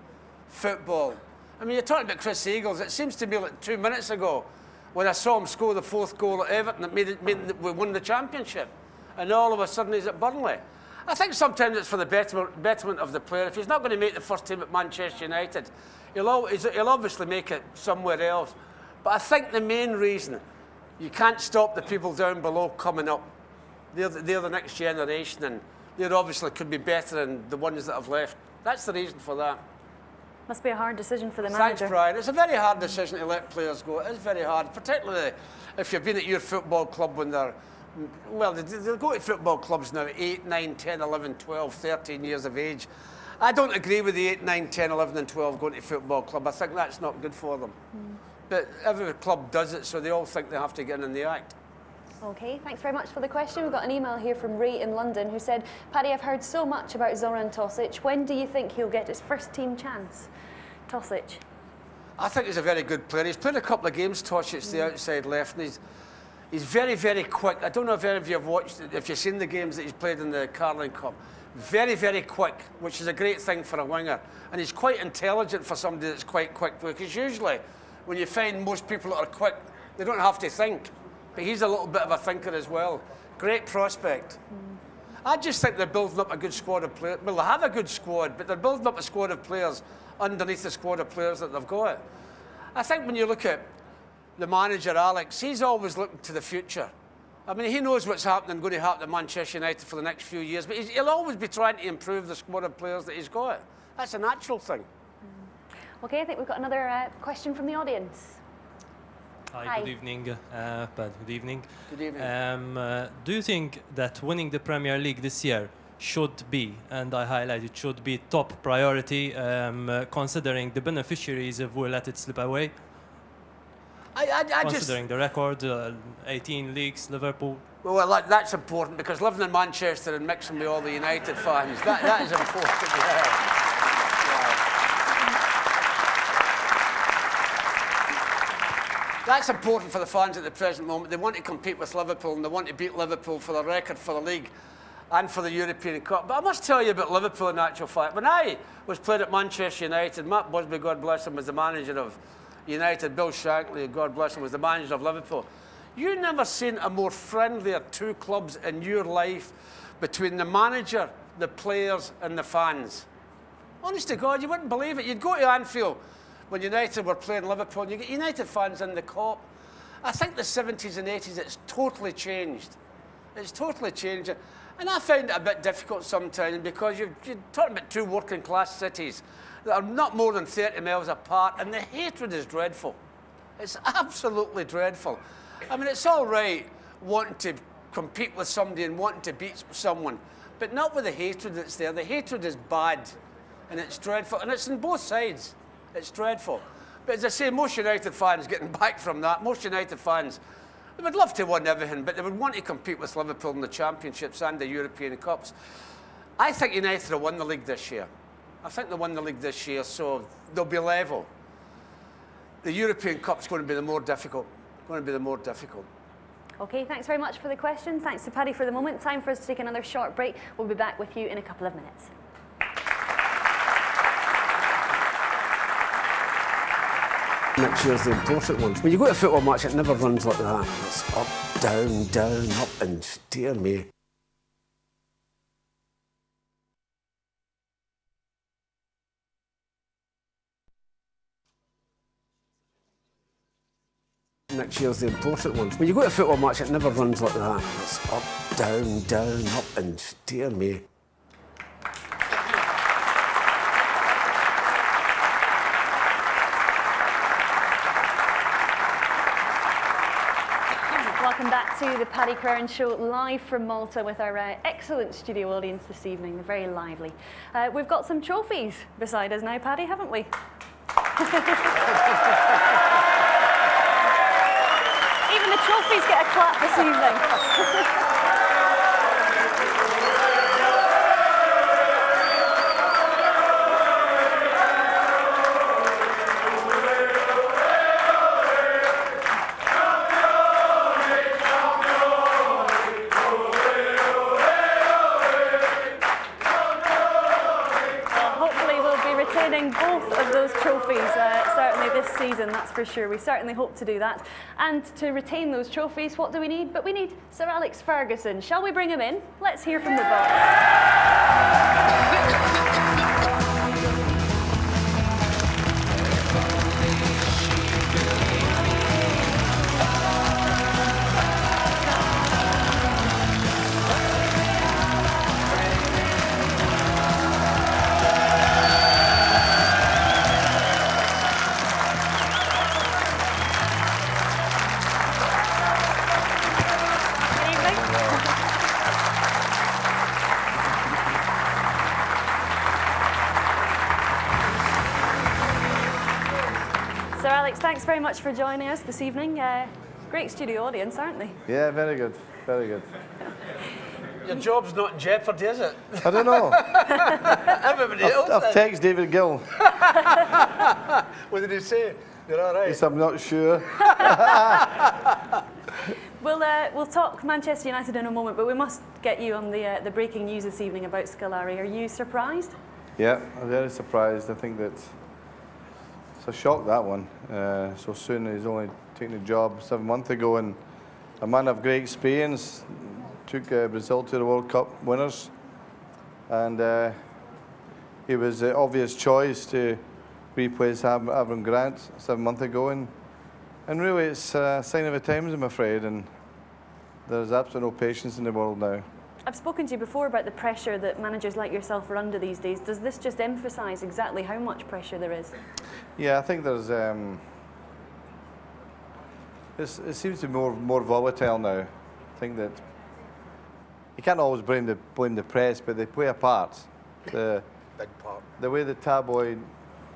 football. I mean, you're talking about Chris Eagles. It seems to me like two minutes ago when I saw him score the fourth goal at Everton that made it, made that we won the championship. And all of a sudden he's at Burnley. I think sometimes it's for the betterment, of the player. If he's not going to make the first team at Manchester United, he'll, he'll obviously make it somewhere else. But I think the main reason you can't stop the people down below coming up. They're the, they're the next generation, and they obviously could be better than the ones that have left. That's the reason for that. Must be a hard decision for the manager. Thanks. Brian. It's a very hard decision to let players go. It is very hard, particularly if you've been at your football club when they're, well, they, they go to football clubs now 8, 9, 10, 11, 12, 13 years of age. I don't agree with the 8, 9, 10, 11 and 12 going to football club. I think that's not good for them. Hmm. But every club does it, so they all think they have to get in the act. Okay, thanks very much for the question. We've got an email here from Ray in London who said, Paddy, I've heard so much about Zoran Tosic. When do you think he'll get his first team chance? Tosic. I think he's a very good player. He's played a couple of games, Tosic, the mm. outside left, and he's, he's very, very quick. I don't know if any of you have watched, if you've seen the games that he's played in the Carling Cup. Very, very quick, which is a great thing for a winger. And he's quite intelligent for somebody that's quite quick, because usually when you find most people that are quick, they don't have to think. But he's a little bit of a thinker as well. Great prospect. I just think they're building up a good squad of players. Well, they have a good squad, but they're building up a squad of players underneath the squad of players that they've got. I think when you look at the manager, Alex, he's always looking to the future. I mean, he knows what's happening, going to happen at Manchester United for the next few years, but he'll always be trying to improve the squad of players that he's got. That's a natural thing. Okay, I think we've got another uh, question from the audience. Hi, Hi. good evening. Uh, Pat, good evening. Good evening. Um, uh, do you think that winning the Premier League this year should be, and I highlight it, should be top priority um, uh, considering the beneficiaries if we let it slip away? I, I, I just. considering the record, uh, 18 leagues, Liverpool. Well, that, that's important because living in Manchester and mixing with all the United fans, that, that is important. Yeah. That's important for the fans at the present moment. They want to compete with Liverpool and they want to beat Liverpool for the record for the league and for the European Cup. But I must tell you about Liverpool in actual fact. When I was playing at Manchester United, Matt Busby, God bless him, was the manager of United. Bill Shankly, God bless him, was the manager of Liverpool. You never seen a more friendlier two clubs in your life between the manager, the players, and the fans. Honest to God, you wouldn't believe it. You'd go to Anfield when United were playing Liverpool, you get United fans in the Kop. I think the 70s and 80s, it's totally changed. It's totally changed. And I find it a bit difficult sometimes because you're, you're talking about two working class cities that are not more than 30 miles apart, and the hatred is dreadful. It's absolutely dreadful. I mean, it's all right wanting to compete with somebody and wanting to beat someone, but not with the hatred that's there. The hatred is bad and it's dreadful, and it's on both sides. It's dreadful. But as I say, most United fans getting back from that, most United fans, they would love to win everything, but they would want to compete with Liverpool in the Championships and the European Cups. I think United will win the league this year. I think they'll win the league this year, so they'll be level. The European Cup's going to be the more difficult. Going to be the more difficult. Okay, thanks very much for the question. Thanks to Paddy for the moment. Time for us to take another short break. We'll be back with you in a couple of minutes. Next year's the important one. When you go to a football match, it never runs like that. It's up, down, down, up, and dear me. Next year's the important one. When you go to a football match, it never runs like that. It's up, down, down, up, and dear me. Welcome back the Paddy Crerand Show, live from Malta with our uh, excellent studio audience this evening. They're very lively. Uh, we've got some trophies beside us now, Paddy, haven't we? [laughs] Even the trophies get a clap this evening. [laughs] for sure. We certainly hope to do that. And to retain those trophies, what do we need? But we need Sir Alex Ferguson. Shall we bring him in? Let's hear from the boss. Much for joining us this evening. Uh, great studio audience, aren't they? Yeah, very good, very good. [laughs] Your job's not in jeopardy, is it? I don't know. [laughs] Everybody I've, else. I've then. texted David Gill. [laughs] what did he say? You're all right. Yes, I'm not sure. We'll, uh, we'll talk Manchester United in a moment, but we must get you on the, uh, the breaking news this evening about Scolari. Are you surprised? Yeah, I'm very surprised. I think that it's a shock that one. Uh, so soon he's only taken the job seven months ago, and a man of great experience took uh, Brazil to the World Cup winners, and uh, he was the obvious choice to replace Av- Avram Grant seven months ago, and and really it's a sign of the times, I'm afraid, and there's absolutely no patience in the world now. I've spoken to you before about the pressure that managers like yourself are under these days. Does this just emphasise exactly how much pressure there is? Yeah, I think there's. Um, it's, it seems to be more more volatile now. I think that you can't always blame the blame the press, but they play a part. The [laughs] Big part. the way the tabloid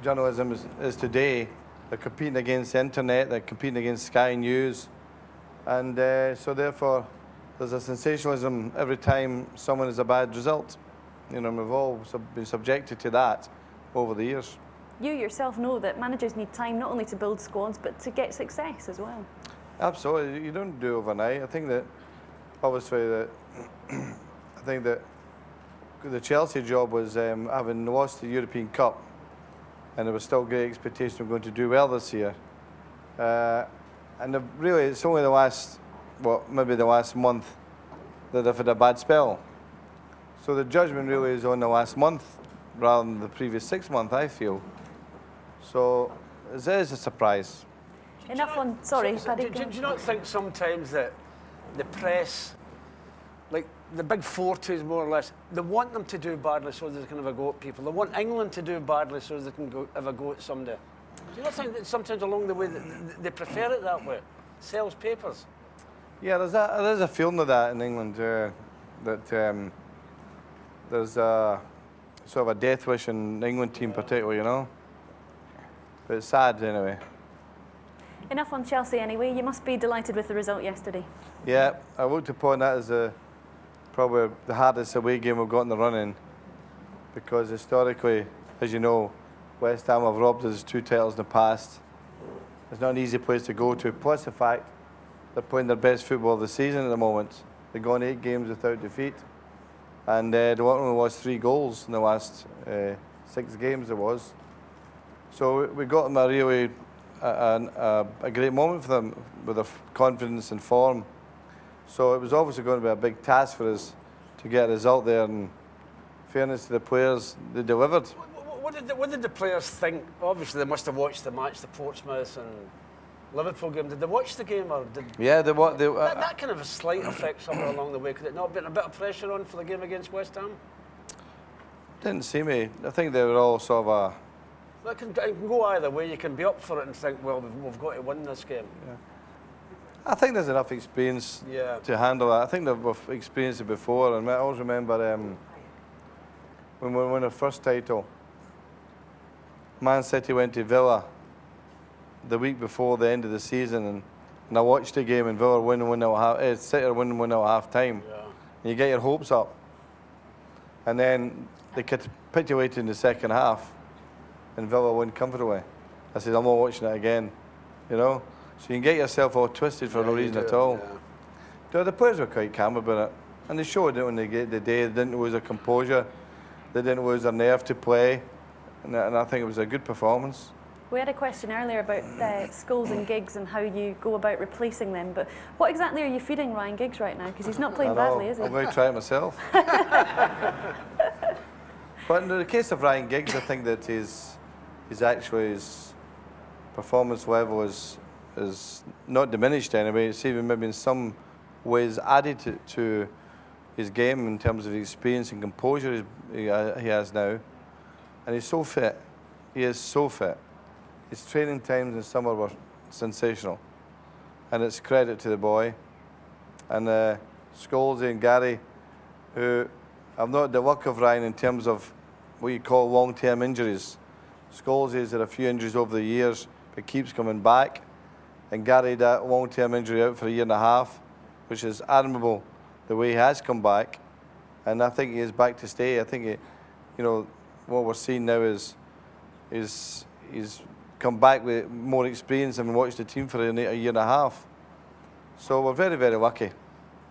journalism is, is today, they're competing against the internet, they're competing against Sky News, and uh, so therefore there's a sensationalism every time someone has a bad result. You know, we've all sub- been subjected to that over the years. You yourself know that managers need time not only to build squads, but to get success as well. Absolutely, you don't do overnight. I think that obviously that [clears throat] I think that the Chelsea job was um, having lost the European Cup, and there was still great expectation of going to do well this year. Uh, and the, really, it's only the last, well, maybe the last month that they've had a bad spell. So the judgment really is on the last month rather than the previous six months, I feel. So it is a surprise. Enough on. Sorry, So- so Paddy. do, do, do you not think sometimes that the press, like the big forties more or less, they want them to do badly so they can have a go at people. They want England to do badly so they can go, have a go at somebody. Do you not think that sometimes along the way that th- they prefer it that way? Sells papers. Yeah, there's a there's a feeling of that in England uh, that um, there's a sort of a death wish in the England team, particularly. You know, but it's sad anyway. Enough on Chelsea anyway. You must be delighted with the result yesterday. Yeah, I looked upon that as a, probably the hardest away game we've got in the running because historically, as you know, West Ham have robbed us two titles in the past. It's not an easy place to go to, plus the fact they're playing their best football of the season at the moment. They've gone eight games without defeat, and uh, they only lost three goals in the last uh, six games there was. So we got them a really a, a, a great moment for them with their confidence and form. So it was obviously going to be a big task for us to get a result there. And fairness to the players, they delivered. What did, the, what did the players think? Obviously, they must have watched the match, the Portsmouth and Liverpool game. Did they watch the game or did Yeah, they what they. Uh, that, that kind of a slight effect somewhere along the way? Could it not have been a bit of pressure on for the game against West Ham? didn't see me. I think they were all sort of a. That can, it can go either way. You can be up for it and think, well, we've, we've got to win this game. Yeah. I think there's enough experience Yeah. to handle that. I think they've experienced it before, and I always remember um, when we won our first title. Man City went to Villa the week before the end of the season, and, and I watched the game, and Villa win one at half. Uh, City winning one at half time. Yeah. And you get your hopes up, and then they capitulated in the second half, and Villa win comfortably. I said, I'm not watching it again, you know. So you can get yourself all twisted for no reason do, at all. yeah. The players were quite calm about it, and they showed it when they get the day. They didn't lose their composure, they didn't lose their nerve to play, and, and I think it was a good performance. We had a question earlier about uh, Scholes and Giggs and how you go about replacing them. But what exactly are you feeding Ryan Giggs right now? Because he's not playing badly, is he? I'm going to try it myself. [laughs] but in the case of Ryan Giggs, I think that his, his actually his performance level is, is not diminished anyway. It's even maybe in some ways added to, to his game in terms of experience and composure he, uh, he has now. And he's so fit. He is so fit. His training times in summer were sensational. And it's credit to the boy. And uh, Scholes and Gary, who have not the work of Ryan in terms of what you call long-term injuries. Scholes has had a few injuries over the years, but keeps coming back. And Gary had that long-term injury out for a year and a half, which is admirable the way he has come back. And I think he is back to stay. I think, he, you know, what we're seeing now is, is he's come back with more experience and watched the team for a, a year and a half. So we're very, very lucky.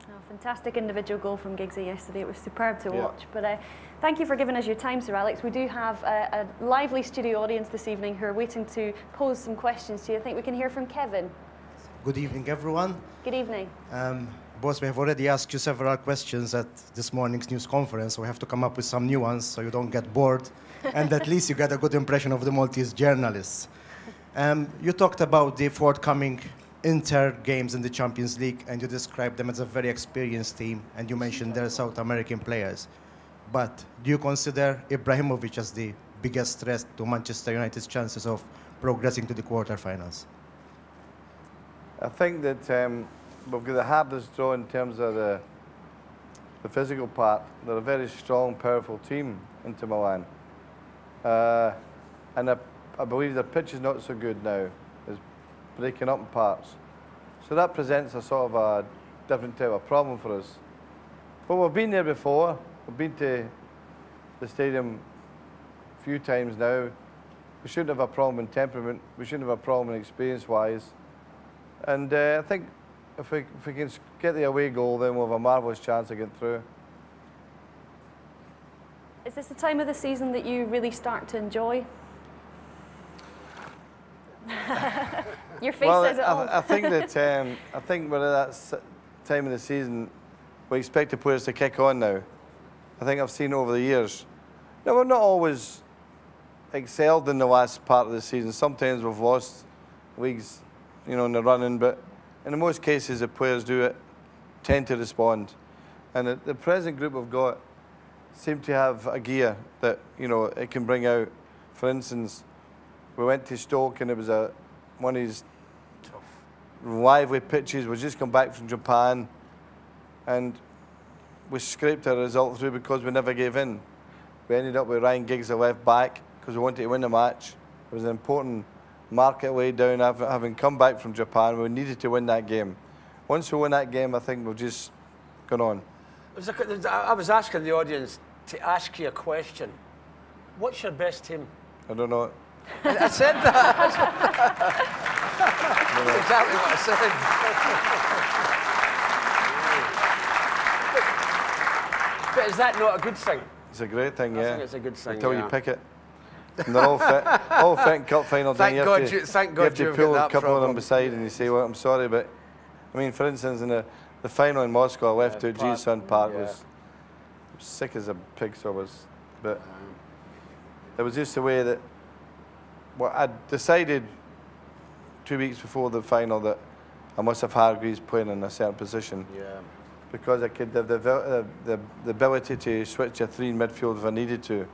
Oh, fantastic individual goal from Giggsy yesterday. It was superb to Yeah. watch. But uh, thank you for giving us your time, Sir Alex. We do have a, a lively studio audience this evening who are waiting to pose some questions to you. I think we can hear from Kevin. Good evening, everyone. Good evening. Um, boss, we have already asked you several questions at this morning's news conference, so we have to come up with some new ones so you don't get bored, and at least you get a good impression of the Maltese journalists. Um, you talked about the forthcoming Inter games in the Champions League, and you described them as a very experienced team, and you mentioned their South American players. But do you consider Ibrahimovic as the biggest threat to Manchester United's chances of progressing to the quarterfinals? I think that um, we've got the hardest draw in terms of the, the physical part. They're a very strong, powerful team, Inter Milan. Uh, and I, I believe their pitch is not so good now. It's breaking up in parts. So that presents a sort of a different type of problem for us. But we've been there before. We've been to the stadium a few times now. We shouldn't have a problem in temperament. We shouldn't have a problem in experience-wise. And uh, I think if we, if we can get the away goal, then we'll have a marvellous chance of getting through. Is this the time of the season that you really start to enjoy? [laughs] Your face well, says it I, all. I think that [laughs] um, I think we're at that time of the season we expect the players to kick on now. I think I've seen over the years. Now we're not always excelled in the last part of the season. Sometimes we've lost leagues, you know, in the running, but in the most cases the players do it, tend to respond. And the, the present group we've got seem to have a gear that you know it can bring out. For instance, we went to Stoke and it was a one of these lively pitches. We just come back from Japan, and we scraped our result through because we never gave in. We ended up with Ryan Giggs, the left back, because we wanted to win the match. It was an important market way down, hav- having come back from Japan, we needed to win that game. Once we win that game, I think we've just gone on. There's a- there's a- I was asking the audience to ask you a question. What's your best team? I don't know. I I said that. That's [laughs] exactly what I said. but is that not a good thing? It's a great thing, I yeah. think it's a good thing, Until yeah. you pick it. And they're all fit, [laughs] all fit in cup final. Thank then you God to, you- thank you God have to you've pull a that couple of them beside and you say, well, I'm sorry, but I mean, for instance, in the, the final in Moscow, I left Yeah, out G Park, Sun Park yeah. was sick as a pig, so I was, but it was just the way that, well, I decided two weeks before the final that I must have Hargreaves playing in a certain position. Yeah. Because I could have the, the, uh, the, the ability to switch to three in midfield if I needed to.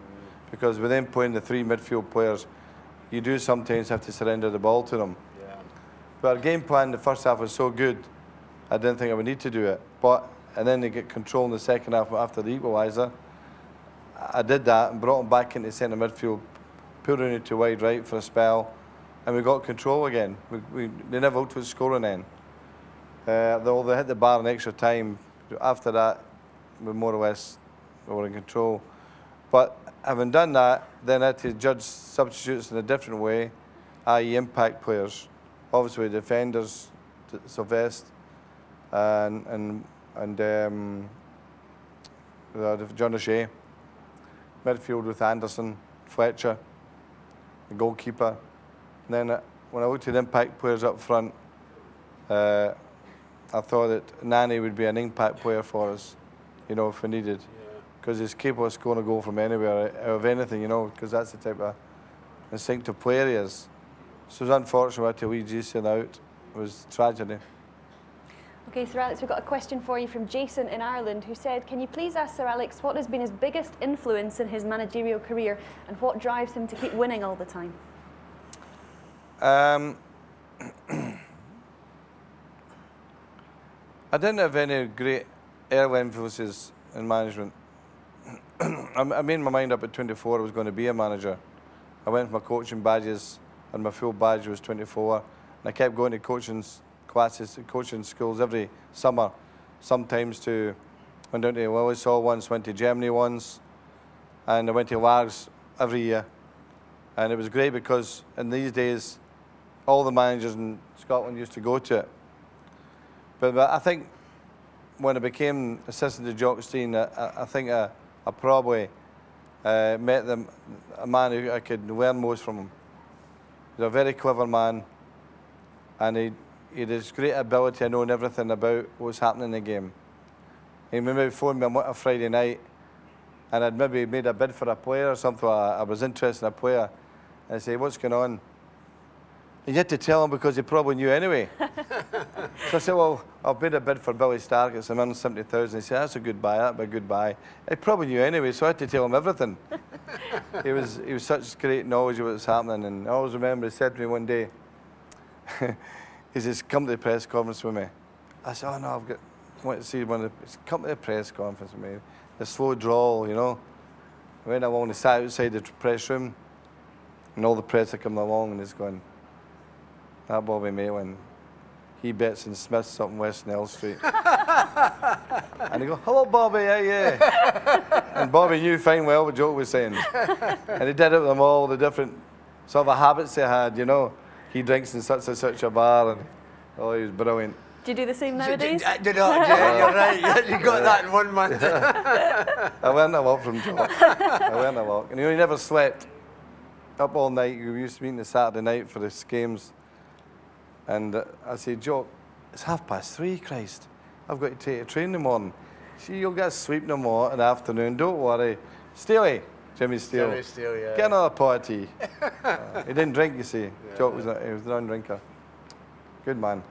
Because with them playing the three midfield players, you do sometimes have to surrender the ball to them. Yeah. But our game plan in the first half was so good, I didn't think I would need to do it. But and then they get control in the second half after the equaliser. I did that and brought them back into centre midfield, put Rooney to wide right for a spell, and we got control again. We, we, they never looked to scoring then. Uh, though they hit the bar in extra time, after that, we more or less we were in control. But having done that, then I had to judge substitutes in a different way, i.e. impact players. Obviously defenders, Silvestre and, and, and um, uh, John O'Shea. Midfield with Anderson, Fletcher, the goalkeeper. And then uh, when I looked at impact players up front, uh, I thought that Nani would be an impact player for us, you know, if we needed. Because he's capable of scoring a goal from anywhere, out of anything, you know, because that's the type of instinctive player he is. So it was unfortunate we had to leave Jason out. It was tragedy. Okay, Sir Alex, we've got a question for you from Jason in Ireland who said, Can you please ask Sir Alex what has been his biggest influence in his managerial career and what drives him to keep winning all the time? Um, I didn't have any great early influences in management. [clears throat] I made my mind up at 24 I was going to be a manager. I went for my coaching badges and my full badge was 24 and I kept going to coaching classes, coaching schools every summer. Sometimes to, went down to Lilleshall once, went to Germany once and I went to Largs every year. And it was great because in these days, all the managers in Scotland used to go to it. But, but I think when I became assistant to Jock Stein, I, I- think I, I probably uh, met them, a man who I could learn most from. He's a very clever man, and he, he had this great ability of knowing everything about what's happening in the game. He maybe phoned me on a Friday night, and I'd maybe made a bid for a player or something. I, I was interested in a player, and I say, "What's going on?" And you had to tell him because he probably knew anyway. [laughs] so I said, well, I've made a bid for Billy Stark. It's 170,000. He said, that's a good buy. That'd be a good buy. He probably knew anyway, so I had to tell him everything. [laughs] he was he was such great knowledge of what was happening. And I always remember he said to me one day, [laughs] he says, come to the press conference with me. I said, oh, no, I've got, I want to see one of the, said, come to the press conference with me. The slow drawl, you know. When I went along, he sat outside the press room, and all the press are coming along, and he's going, that Bobby Maitland, he bets in Smith's up in West Nile Street. [laughs] and he go, hello Bobby, yeah, yeah. [laughs] and Bobby knew fine well what Jock was saying. and he did it with them all, the different sort of habits they had, you know. He drinks in such and such a bar, and oh, he was brilliant. Do you do the same nowadays? I did not, yeah, you're [laughs] right. You got that in one month. [laughs] I learned a lot from Jock. I learned a lot. And you know, he never slept. Up all night. We used to meet on the Saturday night for his games. And uh, I said, Jock, it's half past three, Christ. I've got to take a train in the morning. See, you'll get a sleep no more in the afternoon. Don't worry. Steely, Jimmy Steele. Jimmy Steele, yeah. Get another pot of tea. Uh, he didn't drink, you see. Jock was, a, he was a non-drinker. Good man.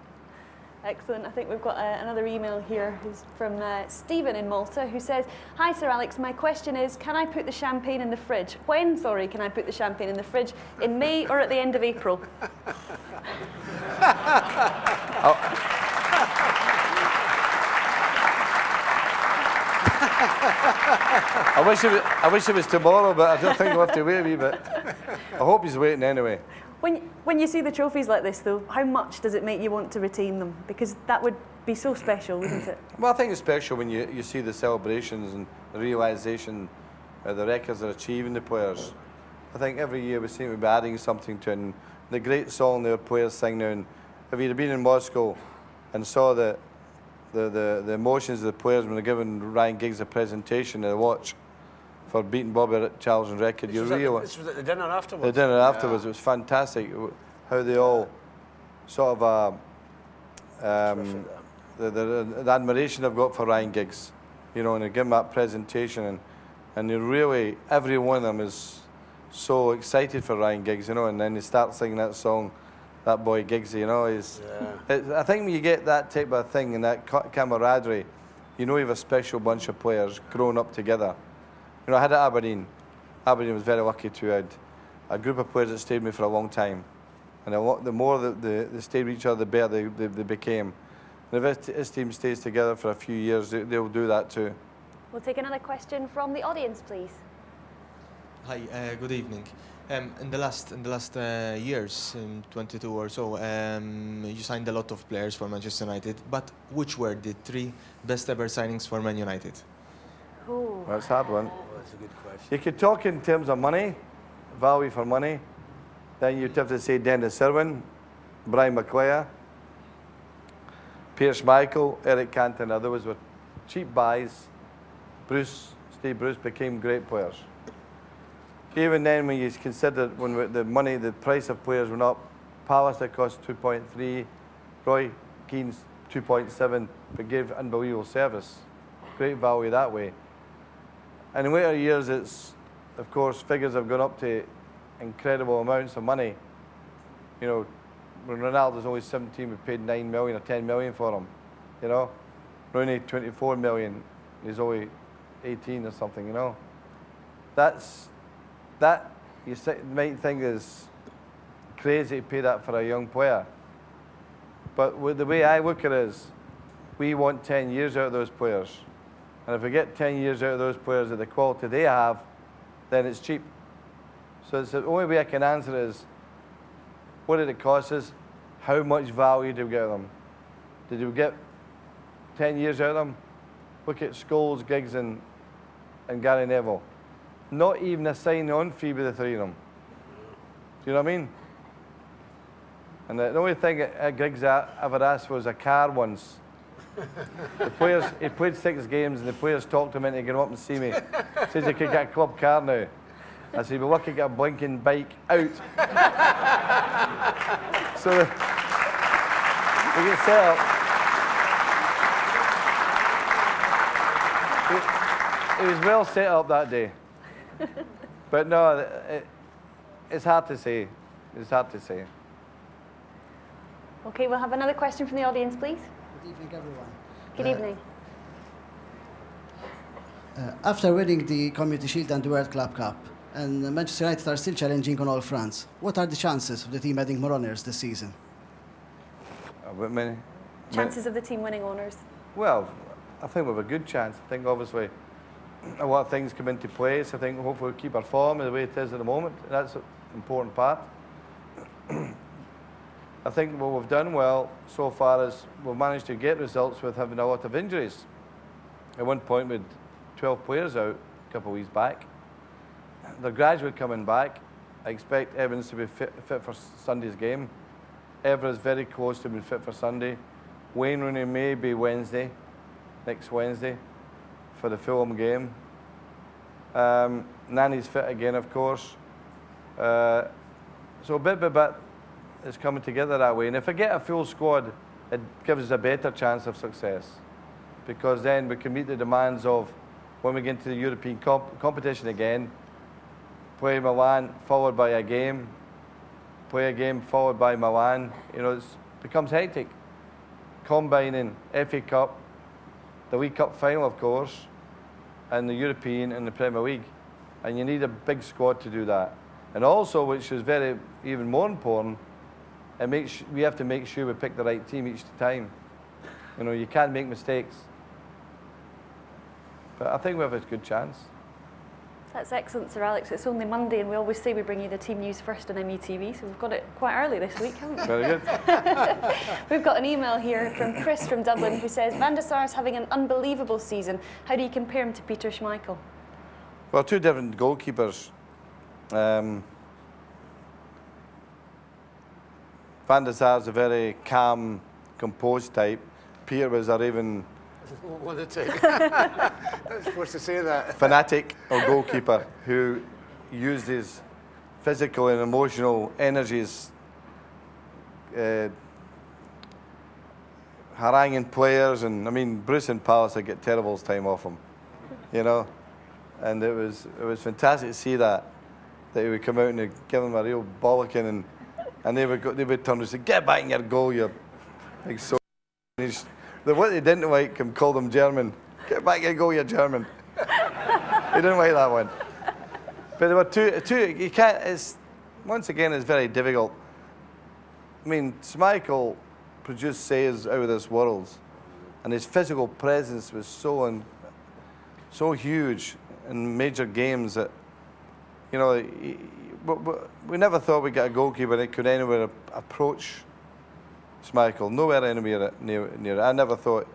Excellent. I think we've got uh, another email here who's from uh, Stephen in Malta who says, Hi, Sir Alex. My question is Can I put the champagne in the fridge? When, sorry, can I put the champagne in the fridge? In May or at the end of April? [laughs] [laughs] I wish it was, I wish it was tomorrow, but I don't think we'll have to wait a wee bit. I hope he's waiting anyway. When, when you see the trophies like this, though, how much does it make you want to retain them? Because that would be so special, wouldn't it? Well, I think it's special when you, you see the celebrations and the realisation the records they're achieving, the players. I think every year we seem to be adding something to it. And the great song their players sing now, and if you'd been in Moscow and saw the, the, the, the emotions of the players when they're giving Ryan Giggs a presentation to watch for beating Bobby Charlton's record, This you was, at the, realise... this was at the dinner afterwards. The dinner afterwards, it was fantastic. How they all sort of uh, um, the, the, the admiration I've got for Ryan Giggs, you know, and they give him that presentation, and and they really every one of them is so excited for Ryan Giggs, you know, and then they start singing that song, that boy Giggsy, you know, is. It, I think when you get that type of thing and that camaraderie, you know you have a special bunch of players growing up together. You know, I had at Aberdeen. Aberdeen was very lucky to had a group of players that stayed with me for a long time. And a lot, the more that they, they stayed with each other, the better they, they, they became. And if this, this team stays together for a few years, they, they'll do that too. We'll take another question from the audience, please. Hi, uh, good evening. Um, in the last in the last uh, years, in 22 or so, um, you signed a lot of players for Manchester United. But which were the three best ever signings for Man United? Oh. That's a hard one. that's a good question. You could talk in terms of money, value for money. Then you'd have to say Denis Irwin, Brian McClair, Peter Schmeichel, Eric Cantona. Those were cheap buys. Bruce, Steve Bruce became great players. Even then, when you consider when the money, the price of players went up, Pallister cost 2.3, Roy Keane's 2.7, but gave unbelievable service. Great value that way. And in later years, it's, of course, figures have gone up to incredible amounts of money. You know, when Ronaldo's only 17, we paid 9 million or 10 million for him, you know. Rooney, 24 million, he's only 18 or something, you know. That's, that you might think is crazy to pay that for a young player. But with the way I look at it is, we want 10 years out of those players. And if we get 10 years out of those players at the quality they have, then it's cheap. So it's the only way I can answer is, what did it cost us? How much value did we get out of them? Did we get 10 years out of them? Look at Scholes, Giggs and, and Gary Neville. Not even a sign-on fee the three of them. Do you know what I mean? And the, only thing uh, Giggs ever asked was a car once. the players, he played six games and the players talked to him into getting up and see me. Says he could get a club car now. I said, we're lucky to get a blinking bike out. so we get set up. It was well set up that day. [laughs] But no, it, it's hard to say. It's hard to say. Okay, we'll have another question from the audience, please. Good evening, everyone. Good Uh, evening. Uh, after winning the Community Shield and the World Club Cup, and Manchester United are still challenging on all fronts, what are the chances of the team adding more honours this season? Uh, but many, Chances of the team winning honours? Well, I think we have a good chance. I think obviously a lot of things come into place. I think hopefully we'll keep our form the way it is at the moment. That's an important part. I think what we've done well so far is we've managed to get results with having a lot of injuries. At one point we had 12 players out a couple of weeks back. They're gradually coming back. I expect Evans to be fit, fit for Sunday's game. Evra is very close to being fit for Sunday. Wayne Rooney may be Wednesday, next Wednesday, for the Fulham game. Um, Nani's fit again, of course. Uh, so bit by bit, it's coming together that way. And if I get a full squad, it gives us a better chance of success. Because then we can meet the demands of when we get into the European comp- competition again, play Milan followed by a game, play a game followed by Milan. You know, it becomes hectic. Combining FA Cup, the League Cup final, of course, and the European and the Premier League. And you need a big squad to do that. And also, which is very, even more important, it makes, we have to make sure we pick the right team each time. You know, you can't make mistakes. But I think we have a good chance. That's excellent, Sir Alex. It's only Monday, and we always say we bring you the team news first on MUTV, so we've got it quite early this week, haven't we? Very good. [laughs] We've got an email here from Chris from Dublin who says Van der Sar is having an unbelievable season. How do you compare him to Peter Schmeichel? Well, two different goalkeepers. Um, Van der Sar is a very calm, composed type. Peter was a even [laughs] One to take. [laughs] I was supposed to say that. fanatic or goalkeeper who used his physical and emotional energies uh, haranguing players and I mean Bruce and Palace would get terrible time off him you know and it was it was fantastic to see that that he would come out and give them a real bollocking and and they would go, they would turn and say get back in your goal you big so and he's- the what they didn't like him called him German get back in go, you German he didn't like that one but there were two, two. You can't. It's once again, it's very difficult. I mean, Schmeichel produced saves out of this world, and his physical presence was so un, so huge in major games that you know. he- but we never thought we'd get a goalkeeper that could anywhere approach Schmeichel. Nowhere anywhere near, near it. I never thought.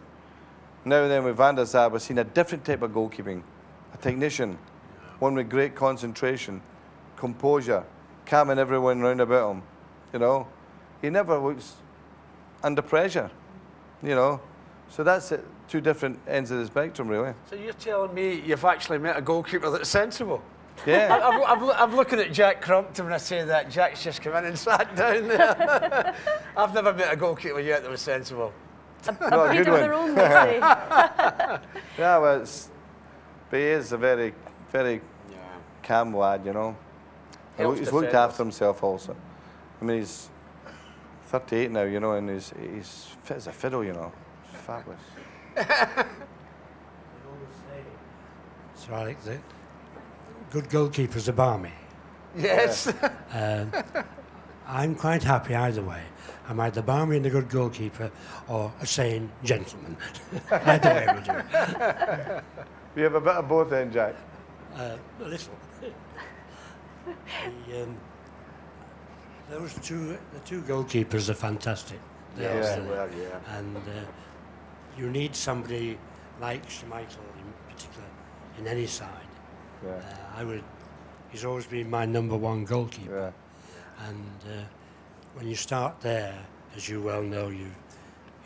Now and then with Van der Sar, we've seen a different type of goalkeeping, a technician, one with great concentration, composure, calming everyone round about him. You know, he never looks under pressure. You know, so that's it. Two different ends of the spectrum, really. So you're telling me you've actually met a goalkeeper that's sensible? Yeah. I- I'm, I'm, I'm looking at Jack Crompton when I say that. Jack's just come in and [laughs] sat down there. [laughs] I've never met a goalkeeper yet that was sensible. No, a good one. [laughs] yeah, well, it's, but he is a very, very calm lad, you know. He Helps he's defend looked after himself also. I mean, he's 38 now, you know, and he's, he's fit as a fiddle, you know. He's fabulous. Sir Alex, that good goalkeepers are barmy. Yes. Um, I'm quite happy either way. I'm either barmy and a good goalkeeper or a sane gentleman. [laughs] either way we do. We have a bit of both then, Jack. Uh, a little. the, um, those two, the two goalkeepers are fantastic. They Yeah, are, they aren't yeah. And uh, you need somebody like Schmeichel in particular in any side. Yeah. Uh, I would. He's always been my number one goalkeeper. And uh, when you start there, as you well know, you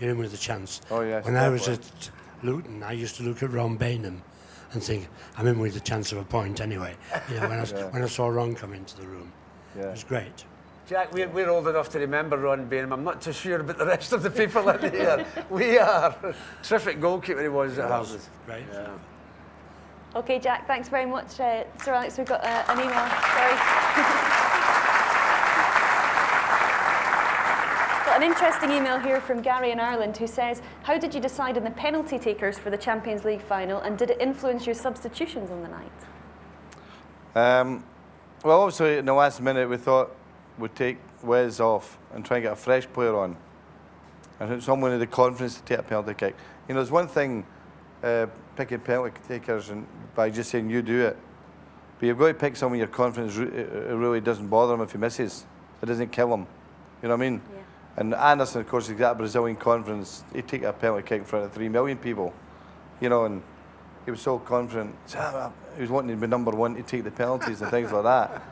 you're in with a chance. Oh, yes, When I was definitely. at Luton, I used to look at Ron Baynham and think, I'm in with a chance of a point anyway. You know, when I, [laughs] s- Yeah. when I saw Ron come into the room, it was great. Jack, we're, we're old enough to remember Ron Baynham. I'm not too sure about the rest of the people in here. [laughs] We are. Terrific goalkeeper he was at Harvard. Right. Yeah. Okay, Jack, thanks very much. Uh, Sir Alex, we've got uh, an email. Sorry. [laughs] got an interesting email here from Gary in Ireland who says, How did you decide on the penalty takers for the Champions League final and did it influence your substitutions on the night? Um, well, obviously, in the last minute, we thought we'd take Wes off and try and get a fresh player on. And someone with the confidence to take a penalty kick. You know, there's one thing uh, picking penalty takers and by just saying you do it. But you've got to pick someone your confidence really doesn't bother him if he misses. It doesn't kill him. You know what I mean? And Anderson, of course, he's got Brazilian confidence. He'd take a penalty kick in front of three million people. You know, and he was so confident. Ah, he was wanting to be number one to take the penalties and things like that.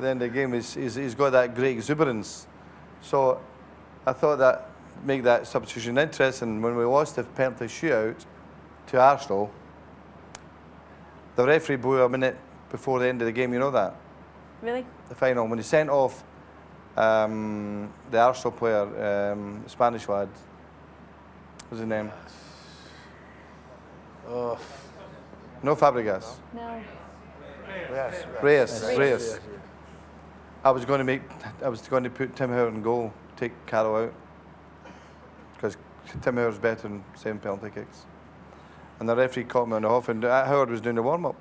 then the game, he's, he's, he's got that great exuberance. So I thought that make that substitution interesting. When we lost the penalty shootout to Arsenal, the referee blew a minute before the end of the game. You know that Really? the final when he sent off um, the Arsenal player, um, Spanish lad. What's his name? Oh, no Fabregas. No. Reyes. Reyes. Reyes. I was going to make. I was going to put Tim Howard in goal, take Carroll out, because Tim Howard's better than seven penalty kicks. And the referee caught me on the off, and Howard was doing the warm up,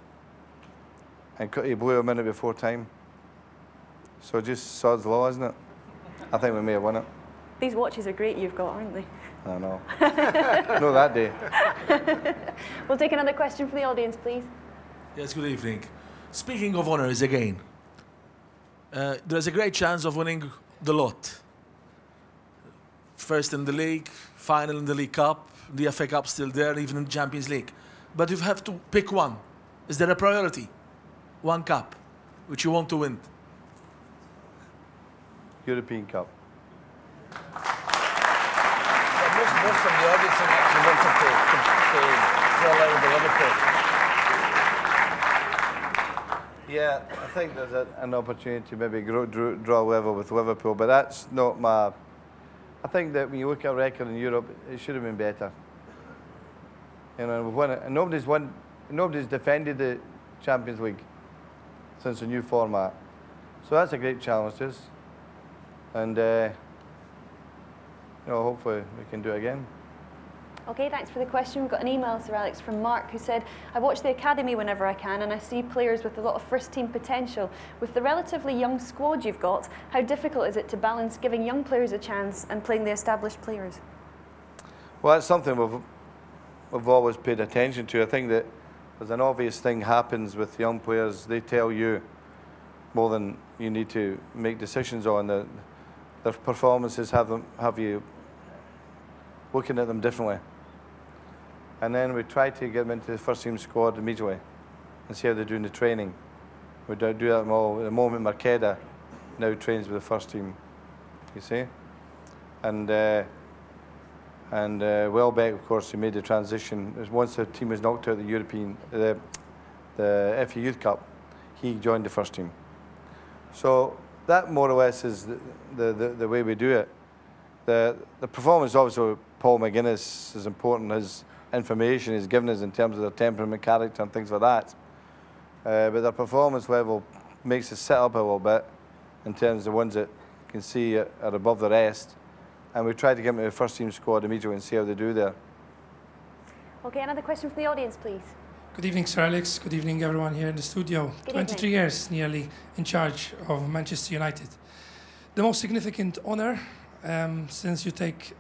and he blew a minute before time. So just sod's law, isn't it? I think we may have won it. These watches are great you've got, aren't they? I know. [laughs] no, that day. [laughs] We'll take another question from the audience, please. Yes, good evening. Speaking of honours again, uh, there's a great chance of winning the lot. First in the league, final in the League Cup, the FA Cup still there, even in the Champions League. But you have to pick one. Is there a priority? One cup, which you want to win? European Cup. Most, most of the audience actually wanted to, to, to draw out the Liverpool. Yeah, I think there's a, an opportunity to maybe grow, draw, draw level with Liverpool, but that's not my. I think that when you look at our record in Europe, it should have been better. You know, we've won it, and nobody's won, nobody's defended the Champions League since the new format. So that's a great challenge to us, and uh, you know, hopefully we can do it again. Okay, thanks for the question. We've got an email, Sir Alex, from Mark who said, I watch the academy whenever I can and I see players with a lot of first team potential. With the relatively young squad you've got, how difficult is it to balance giving young players a chance and playing the established players? Well, that's something we've, we've always paid attention to. I think that there's an obvious thing happens with young players. They tell you more than you need to make decisions on. The, their performances have, them, have you looking at them differently. And then we try to get them into the first team squad immediately and see how they're doing the training. We do do that all. At the moment, Macheda now trains with the first team, you see. And uh, and uh, Welbeck, of course, he made the transition. Once the team was knocked out of the European, the, the FA Youth Cup, he joined the first team. So that more or less is the, the, the, the way we do it. The, the performance, obviously, Paul McGuinness is important. His information he's given us in terms of their temperament, character, and things like that. Uh, but their performance level makes us sit up a little bit in terms of the ones that you can see are above the rest. And we try to get them to the first team squad immediately and see how they do there. Okay, another question from the audience, please. Good evening, Sir Alex. Good evening, everyone here in the studio. Good 23 evening. years nearly in charge of Manchester United. The most significant honour um, since you take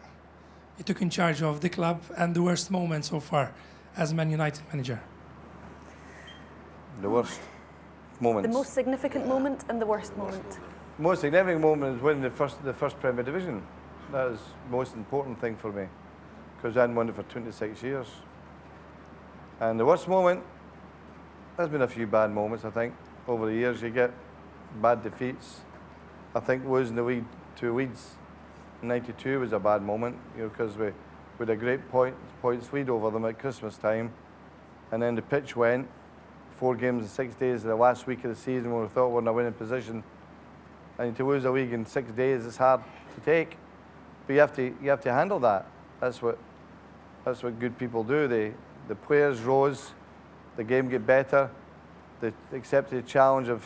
you took in charge of the club and the worst moment so far as Man United manager. The worst moment. The most significant moment and the worst moment. most significant moment is winning the first the first Premier Division. That is the most important thing for me because I hadn't won it for 26 years. And the worst moment, there's been a few bad moments, I think, over the years. You get bad defeats. I think losing the lead to Leeds in 92 was a bad moment, you know, because we, we had a great point, points lead over them at Christmas time. And then the pitch went, four games in six days, in the last week of the season when we thought we were in a winning position. And to lose a league in six days, is hard to take. But you have to, you have to handle that. That's what, that's what good people do. They, the players rose, the game get better, they accepted the challenge of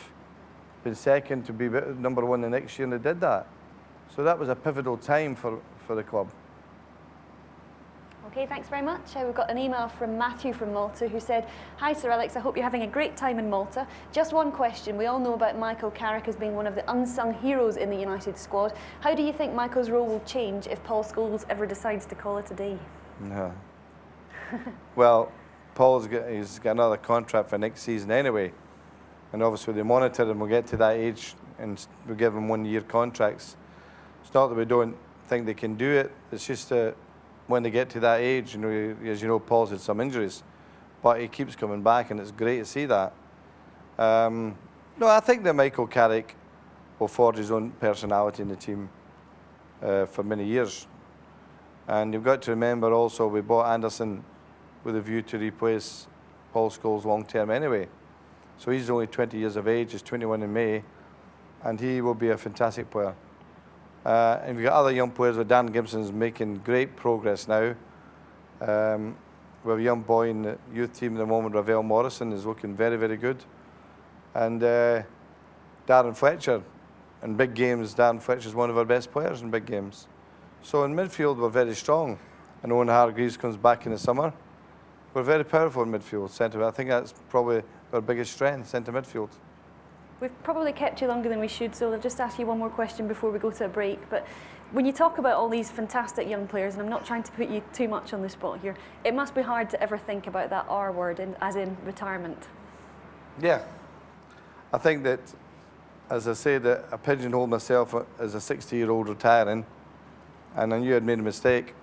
being second to be number one the next year, and they did that. So that was a pivotal time for, for the club. Okay, thanks very much. Uh, we've got an email from Matthew from Malta who said, Hi Sir Alex, I hope you're having a great time in Malta. Just one question. We all know about Michael Carrick as being one of the unsung heroes in the United squad. How do you think Michael's role will change if Paul Scholes ever decides to call it a day? No. [laughs] well, Paul's got, he's got another contract for next season anyway. And obviously they monitor him, we'll get to that age and we'll give him one year contracts. It's not that we don't think they can do it, it's just that when they get to that age, you know, as you know, Paul's had some injuries, but he keeps coming back and it's great to see that. Um, no, I think that Michael Carrick will forge his own personality in the team uh, for many years. And you've got to remember also we bought Anderson with a view to replace Paul Scholes long term anyway. So he's only 20 years of age, he's 21 in May, and he will be a fantastic player. Uh, and we've got other young players, with Darron Gibson's making great progress now. Um, we have a young boy in the youth team at the moment, Ravel Morrison, is looking very, very good. And uh, Darren Fletcher, in big games, Darren Fletcher is one of our best players in big games. So in midfield, we're very strong. And Owen Hargreaves comes back in the summer. We're very powerful in midfield, centre. I think that's probably our biggest strength, centre midfield. We've probably kept you longer than we should, so I'll just ask you one more question before we go to a break. But when you talk about all these fantastic young players, and I'm not trying to put you too much on the spot here, it must be hard to ever think about that R word, in, as in retirement. Yeah. I think that, as I said, I pigeonholed myself as a 60-year-old retiring, and I knew I'd made a mistake,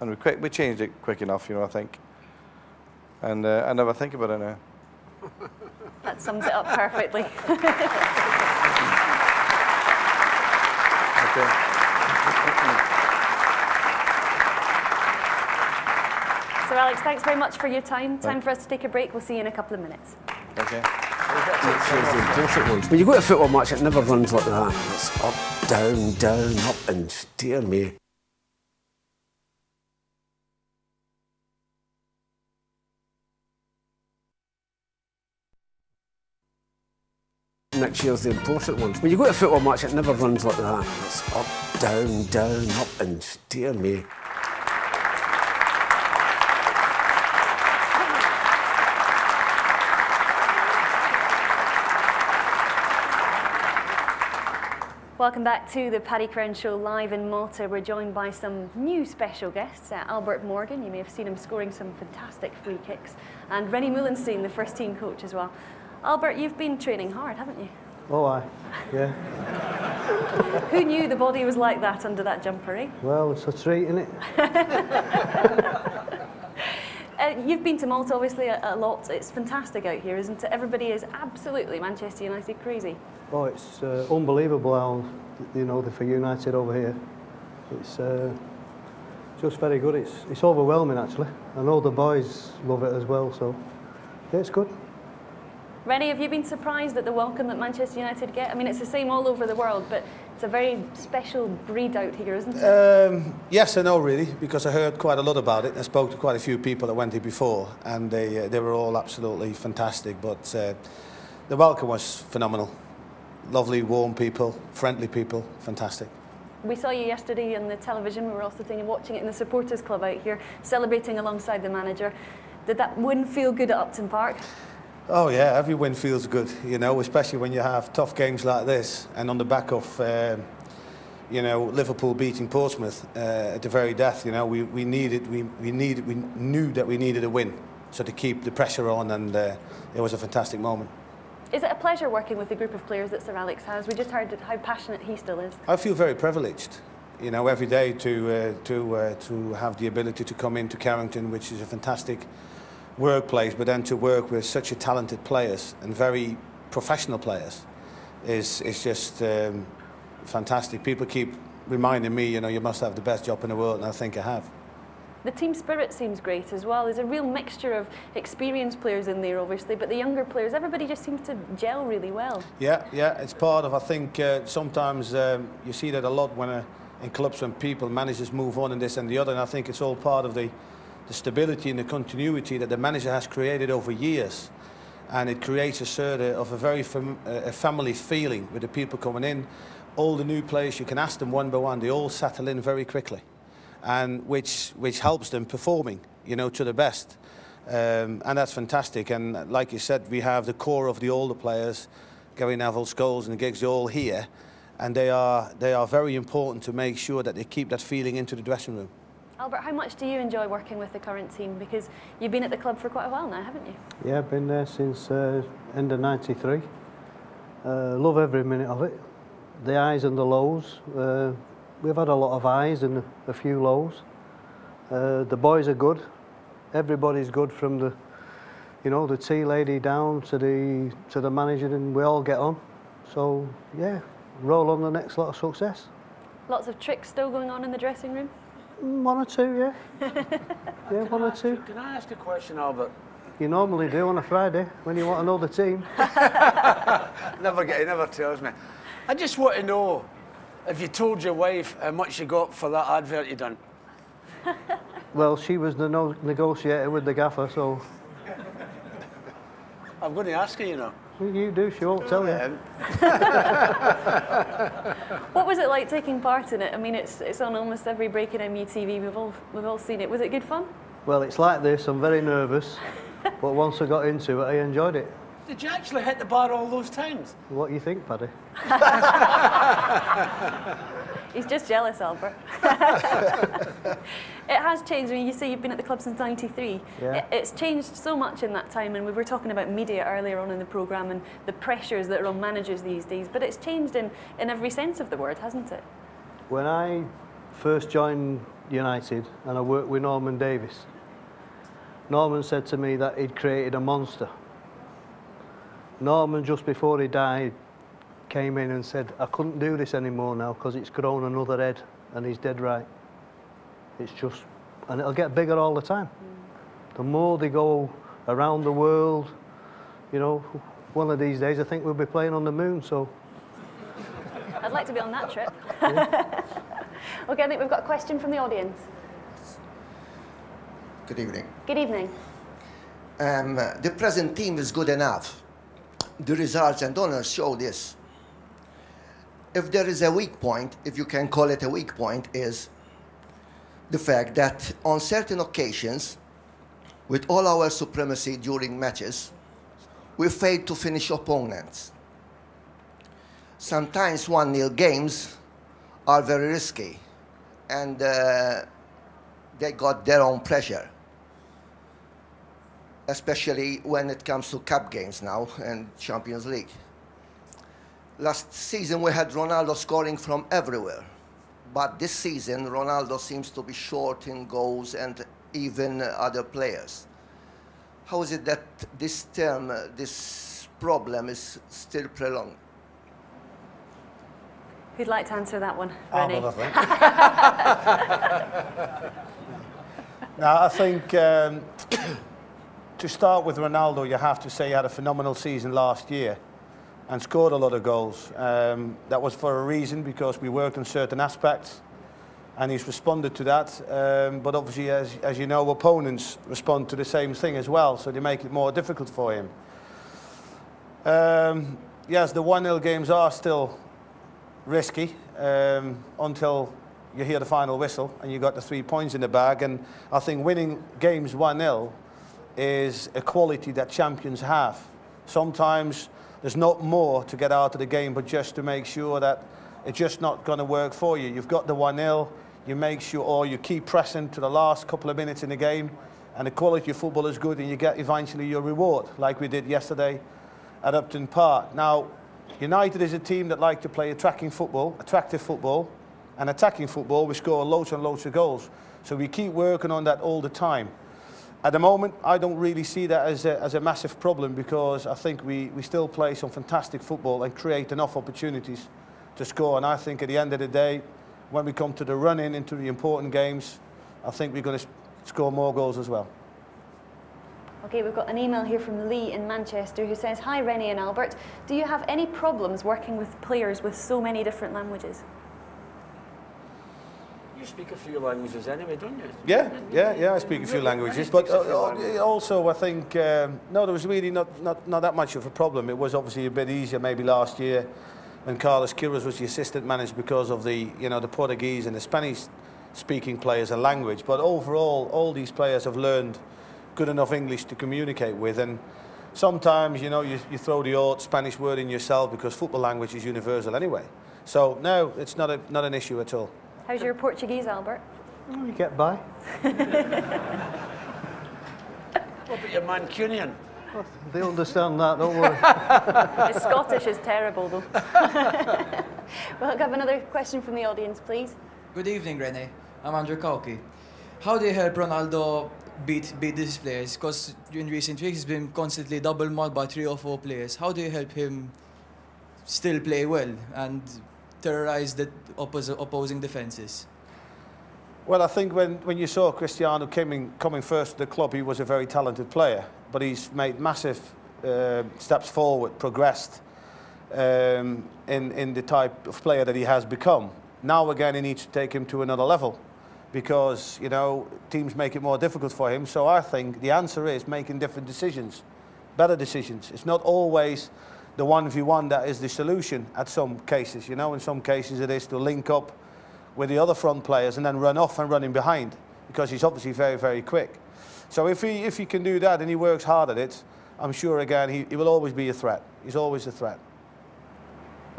and we quick we changed it quick enough, you know. I think, and uh, I never think about it now. That sums it up perfectly. So Alex, thanks very much for your time. Time for us to take a break. We'll see you in a couple of minutes. Okay. When you go to a football match, it never runs like that. It's up, down, down, up, and dear me. Next year's the important one. When you go to a football match, it never runs like that. It's up, down, down, up, and dear me. Welcome back to the Paddy Crerand Show live in Malta. We're joined by some new special guests. Uh, Albert Morgan, you may have seen him scoring some fantastic free kicks, and Rennie Meulensteen, the first team coach as well. Albert, you've been training hard, haven't you? Oh, I, yeah. [laughs] Who knew the body was like that under that jumper, eh? Well, it's a treat, isn't it? [laughs] Uh, you've been to Malta obviously a, a lot. It's fantastic out here, isn't it? Everybody is absolutely Manchester United crazy. Oh, it's uh, unbelievable how, you know, they're for United over here. It's uh, just very good. It's, it's overwhelming, actually. I know the boys love it as well, so yeah, it's good. Rennie, have you been surprised at the welcome that Manchester United get? I mean, it's the same all over the world, but it's a very special breed out here, isn't it? Um, yes and no, really, because I heard quite a lot about it. I spoke to quite a few people that went here before, and they, uh, they were all absolutely fantastic. But uh, the welcome was phenomenal. Lovely, warm people, friendly people, fantastic. We saw you yesterday on the television. We were also thinking, watching it in the supporters club out here, celebrating alongside the manager. Did that win feel good at Upton Park? Oh yeah, every win feels good, you know, especially when you have tough games like this, and on the back of, um, you know, Liverpool beating Portsmouth uh, at the very death. You know, we, we needed, we, we needed, we knew that we needed a win, so to keep the pressure on, and uh, it was a fantastic moment. Is it a pleasure working with the group of players that Sir Alex has? We just heard how passionate he still is. I feel very privileged, you know, every day to uh, to uh, to have the ability to come into Carrington, which is a fantastic workplace, but then to work with such a talented players and very professional players is is just um, fantastic. People keep reminding me, you know, you must have the best job in the world, and I think I have. The team spirit seems great as well. There's a real mixture of experienced players in there, obviously, but the younger players, everybody just seems to gel really well. Yeah, yeah, it's part of. I think uh, sometimes um, you see that a lot when uh, in clubs when people managers move on and this and the other, and I think it's all part of the the stability and the continuity that the manager has created over years. And it creates a sort of a very fam a family feeling with the people coming in. All the new players, you can ask them one by one, they all settle in very quickly. And which, which helps them performing, you know, to the best. Um, and that's fantastic. And like you said, we have the core of the older players, Gary Neville, Scholes and Giggs, all here. And they are, they are very important to make sure that they keep that feeling into the dressing room. Albert, how much do you enjoy working with the current team? Because you've been at the club for quite a while now, haven't you? Yeah, I've been there since uh, end of 93. Uh, love every minute of it. The highs and the lows. Uh, we've had a lot of highs and a few lows. Uh, the boys are good. Everybody's good from the, you know, the tea lady down to the to the manager, and we all get on. So yeah, roll on the next lot of success. Lots of tricks still going on in the dressing room. One or two, yeah. [laughs] yeah, one or two. Can I ask a question, Albert? You normally do on a Friday when you want to know the team. [laughs] never get, he never tells me. I just want to know if you told your wife how much you got for that advert you done. [laughs] Well, she was the no negotiator with the gaffer, so I'm going to ask her, you know. You do. She won't tell you. [laughs] What was it like taking part in it? I mean, it's it's on almost every break in MUTV. We've all we've all seen it. Was it good fun? Well, it's like this. I'm very nervous, [laughs] but once I got into it, I enjoyed it. Did you actually hit the bar all those times? What do you think, Paddy? [laughs] He's just jealous, Albert. [laughs] it has changed. I mean, you say you've been at the club since '93. Yeah. It, it's changed so much in that time, and we were talking about media earlier on in the programme and the pressures that are on managers these days. But it's changed in, in every sense of the word, hasn't it? When I first joined United and I worked with Norman Davies, Norman said to me that he'd created a monster. Norman, just before he died, came in and said, I couldn't do this anymore now because it's grown another head, and he's dead right. It's just, and it'll get bigger all the time. The more they go around the world, you know, one of these days I think we'll be playing on the moon, so [laughs] I'd like to be on that trip. [laughs] okay, I think we've got a question from the audience. Good evening. Good evening. Um, the present team is good enough. The results and honors show this. If there is a weak point, if you can call it a weak point, is the fact that on certain occasions, with all our supremacy during matches, we fail to finish opponents. Sometimes 1 0 games are very risky and uh, they got their own pressure especially when it comes to cup games now and Champions League. Last season we had Ronaldo scoring from everywhere, but this season Ronaldo seems to be short in goals and even other players. How is it that this term, this problem is still prolonged? Who'd like to answer that one? Arnold, Rennie? I think. now, I think um, [clears throat] to start with Ronaldo, you have to say he had a phenomenal season last year and scored a lot of goals. Um, that was for a reason because we worked on certain aspects and he's responded to that. Um, but obviously, as, as you know, opponents respond to the same thing as well, so they make it more difficult for him. Um, yes, the 1 0 games are still risky um, until you hear the final whistle and you got the three points in the bag. And I think winning games 1 0 is a quality that champions have. Sometimes there's not more to get out of the game, but just to make sure that it's just not going to work for you. You've got the 1 0, you make sure, or you keep pressing to the last couple of minutes in the game, and the quality of football is good, and you get eventually your reward, like we did yesterday at Upton Park. Now, United is a team that like to play attacking football, attractive football, and attacking football. We score loads and loads of goals. So we keep working on that all the time. At the moment, I don't really see that as a, as a massive problem because I think we, we still play some fantastic football and create enough opportunities to score. And I think at the end of the day, when we come to the run-in into the important games, I think we're going to score more goals as well. Okay, we've got an email here from Lee in Manchester who says, Hi Rennie and Albert, do you have any problems working with players with so many different languages? You speak a few languages anyway, don't you? Yeah, yeah, yeah. I speak a few languages, but uh, uh, also I think um, no, there was really not, not not that much of a problem. It was obviously a bit easier maybe last year when Carlos Queiroz was the assistant manager because of the you know the Portuguese and the Spanish speaking players and language. But overall, all these players have learned good enough English to communicate with and. Sometimes, you know, you, you throw the odd Spanish word in yourself because football language is universal anyway. So, no, it's not, a, not an issue at all. How's your Portuguese, Albert? Oh, we get by. [laughs] What about your Mancunian? They understand that, don't worry. [laughs] His Scottish is terrible, though. [laughs] well, I have another question from the audience, please. Good evening, Rene. I'm Andrew Kauki. How do you help Ronaldo beat beat these players? Because in recent weeks he's been constantly double marked by three or four players. How do you help him still play well and terrorize the oppos- opposing defenses? Well, I think when, when you saw Cristiano coming, coming first to the club, he was a very talented player, but he's made massive uh, steps forward, progressed um, in, in the type of player that he has become. Now again, he needs to take him to another level because, you know, teams make it more difficult for him. So I think the answer is making different decisions, better decisions. It's not always the 1v1 that is the solution at some cases, you know. In some cases it is to link up with the other front players and then run off and run in behind because he's obviously very, very quick. So if he, if he can do that and he works hard at it, I'm sure again he, he will always be a threat. He's always a threat.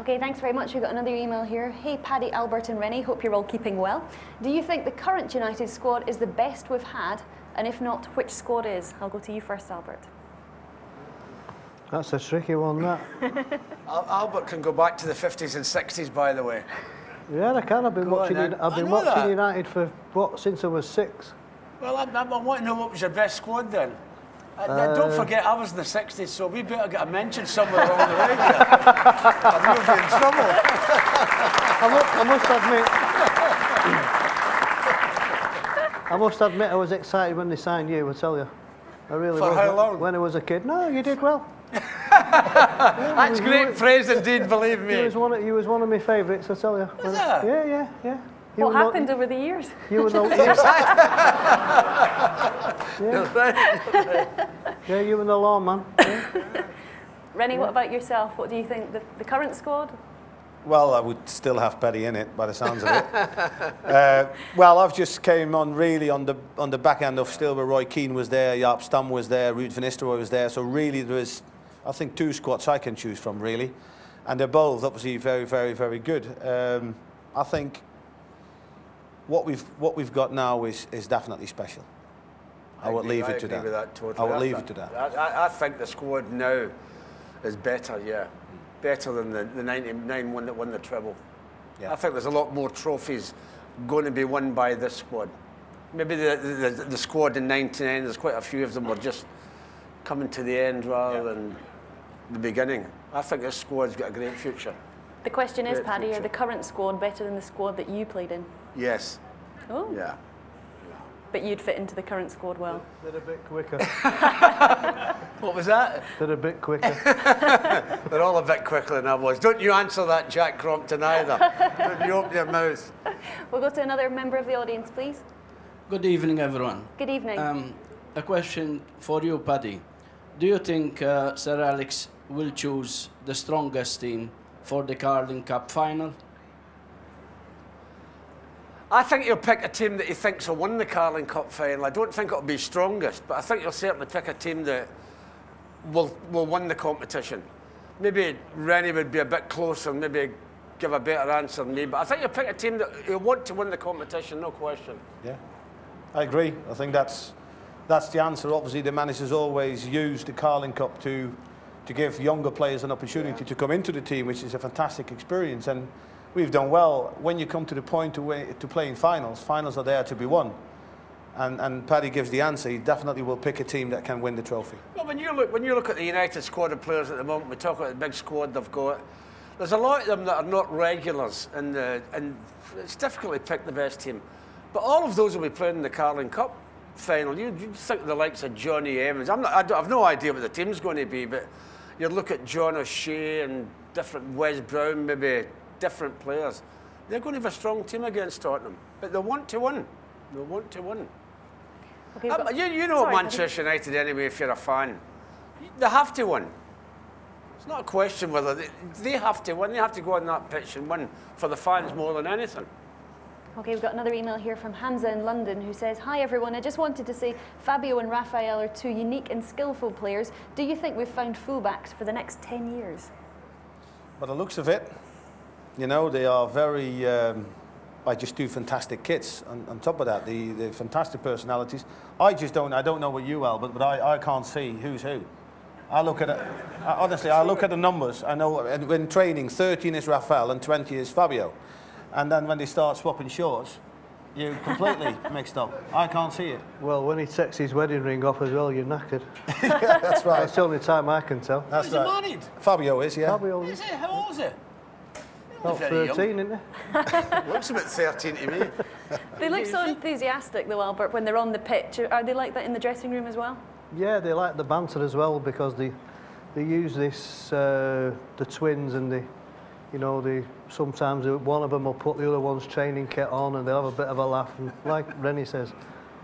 Okay, thanks very much. We've got another email here. Hey, Paddy, Albert, and Rennie. Hope you're all keeping well. Do you think the current United squad is the best we've had? And if not, which squad is? I'll go to you first, Albert. That's a tricky one, that. [laughs] Al- Albert can go back to the 50s and 60s, by the way. Yeah, I can. I've been Go watching. I've been watching that. United for what since I was six. Well, I, I, I want to know what was your best squad then. Uh, don't forget, I was in the 60s, so we better get a mention somewhere along the way here. [laughs] or we'll be in trouble. I, mu- I must admit. I must admit, I was excited when they signed you. I tell you, I really For was. how long? When I was a kid. No, you did well. [laughs] That's great praise indeed, believe me. He was one. Of, you was one of my favourites. I tell you. Was When- that? Yeah, yeah, yeah. You what were not- happened over the years? You were the. yeah. yeah, you were the lawn man. [laughs] Rennie, what about yourself? What do you think? The, the current squad? Well, I would still have Petty in it by the sounds of it. [laughs] uh, well, I've just came on really on the on the back end of still where Roy Keane was there, Jaap Stam was there, Ruud van Nistelrooy was there. So really there is, I think, two squads I can choose from really. And they're both obviously very, very, very good. Um, I think what we've, what we've got now is, is definitely special. I, will agree- leave I it to that. that totally. I I leave think- it to that. I, I, I think the squad now is better, yeah. Better than the, the 99 one that won the treble. Yeah. I think there's a lot more trophies going to be won by this squad. Maybe the, the, the, the squad in 99, there's quite a few of them were just coming to the end rather than the beginning. I think this squad's got a great future. The question is, Great Paddy, are the current squad better than the squad that you played in? Yes. Oh. Yeah. But you'd fit into the current squad well. They're a bit quicker. [laughs] What was that? They're a bit quicker. [laughs] They're all a bit quicker than I was. Don't you answer that, Jack Crompton, either. Don't you open your mouth. We'll go to another member of the audience, please. Good evening, everyone. Good evening. Um, a question for you, Paddy. Do you think uh, Sir Alex will choose the strongest team for the Carling Cup final? I think he'll pick a team that he thinks will win the Carling Cup final. I don't think it'll be strongest, but I think he'll certainly pick a team that will, will win the competition. Maybe Rennie would be a bit closer, maybe give a better answer than me, but I think he'll pick a team that he'll want to win the competition, no question. Yeah, I agree. I think that's that's the answer. Obviously, the managers always use the Carling Cup to to give younger players an opportunity to come into the team, which is a fantastic experience. And we've done well. When you come to the point to, to play in finals, finals are there to be won. And, and Paddy gives the answer. He definitely will pick a team that can win the trophy. Well, when you look when you look at the United squad of players at the moment, we talk about the big squad they've got. There's a lot of them that are not regulars, and the, and it's difficult to pick the best team. But all of those will be playing in the Carling Cup final. You, you think the likes of Johnny Evans. I'm not, I I've no idea what the team's going to be, but you look at John O'Shea and different Wes Brown, maybe different players. They're going to have a strong team against Tottenham, but they want to win. They want to win. Okay, Um, you, you know Sorry, Manchester United anyway, if you're a fan. They have to win. It's not a question whether they, they have to win. They have to go on that pitch and win for the fans more than anything. Okay, we've got another email here from Hansa in London who says, Hi everyone, I just wanted to say Fabio and Rafael are two unique and skillful players. Do you think we've found fullbacks for the next 10 years? By the looks of it, you know, they are very, um, I just do fantastic kids. On, on top of that, the, the fantastic personalities. I just don't, I don't know what you, Albert, but I, I can't see who's who. I look at it, I, honestly, I look at the numbers. I know when training, 13 is Rafael and 20 is Fabio. And then when they start swapping shorts, you're completely [laughs] mixed up. I can't see it. Well, when he takes his wedding ring off as well, you're knackered. [laughs] That's right. That's the only time I can tell. That's Is he right. married? Fabio is, yeah. Fabio Is it? How old is he? About very young. 13, isn't he? [laughs] Looks about 13 to me. They look so enthusiastic though, Albert, when they're on the pitch. Are they like that in the dressing room as well? Yeah, they like the banter as well because they they use this uh, the twins and they, you know, they sometimes one of them will put the other one's training kit on and they'll have a bit of a laugh. And like Rennie says,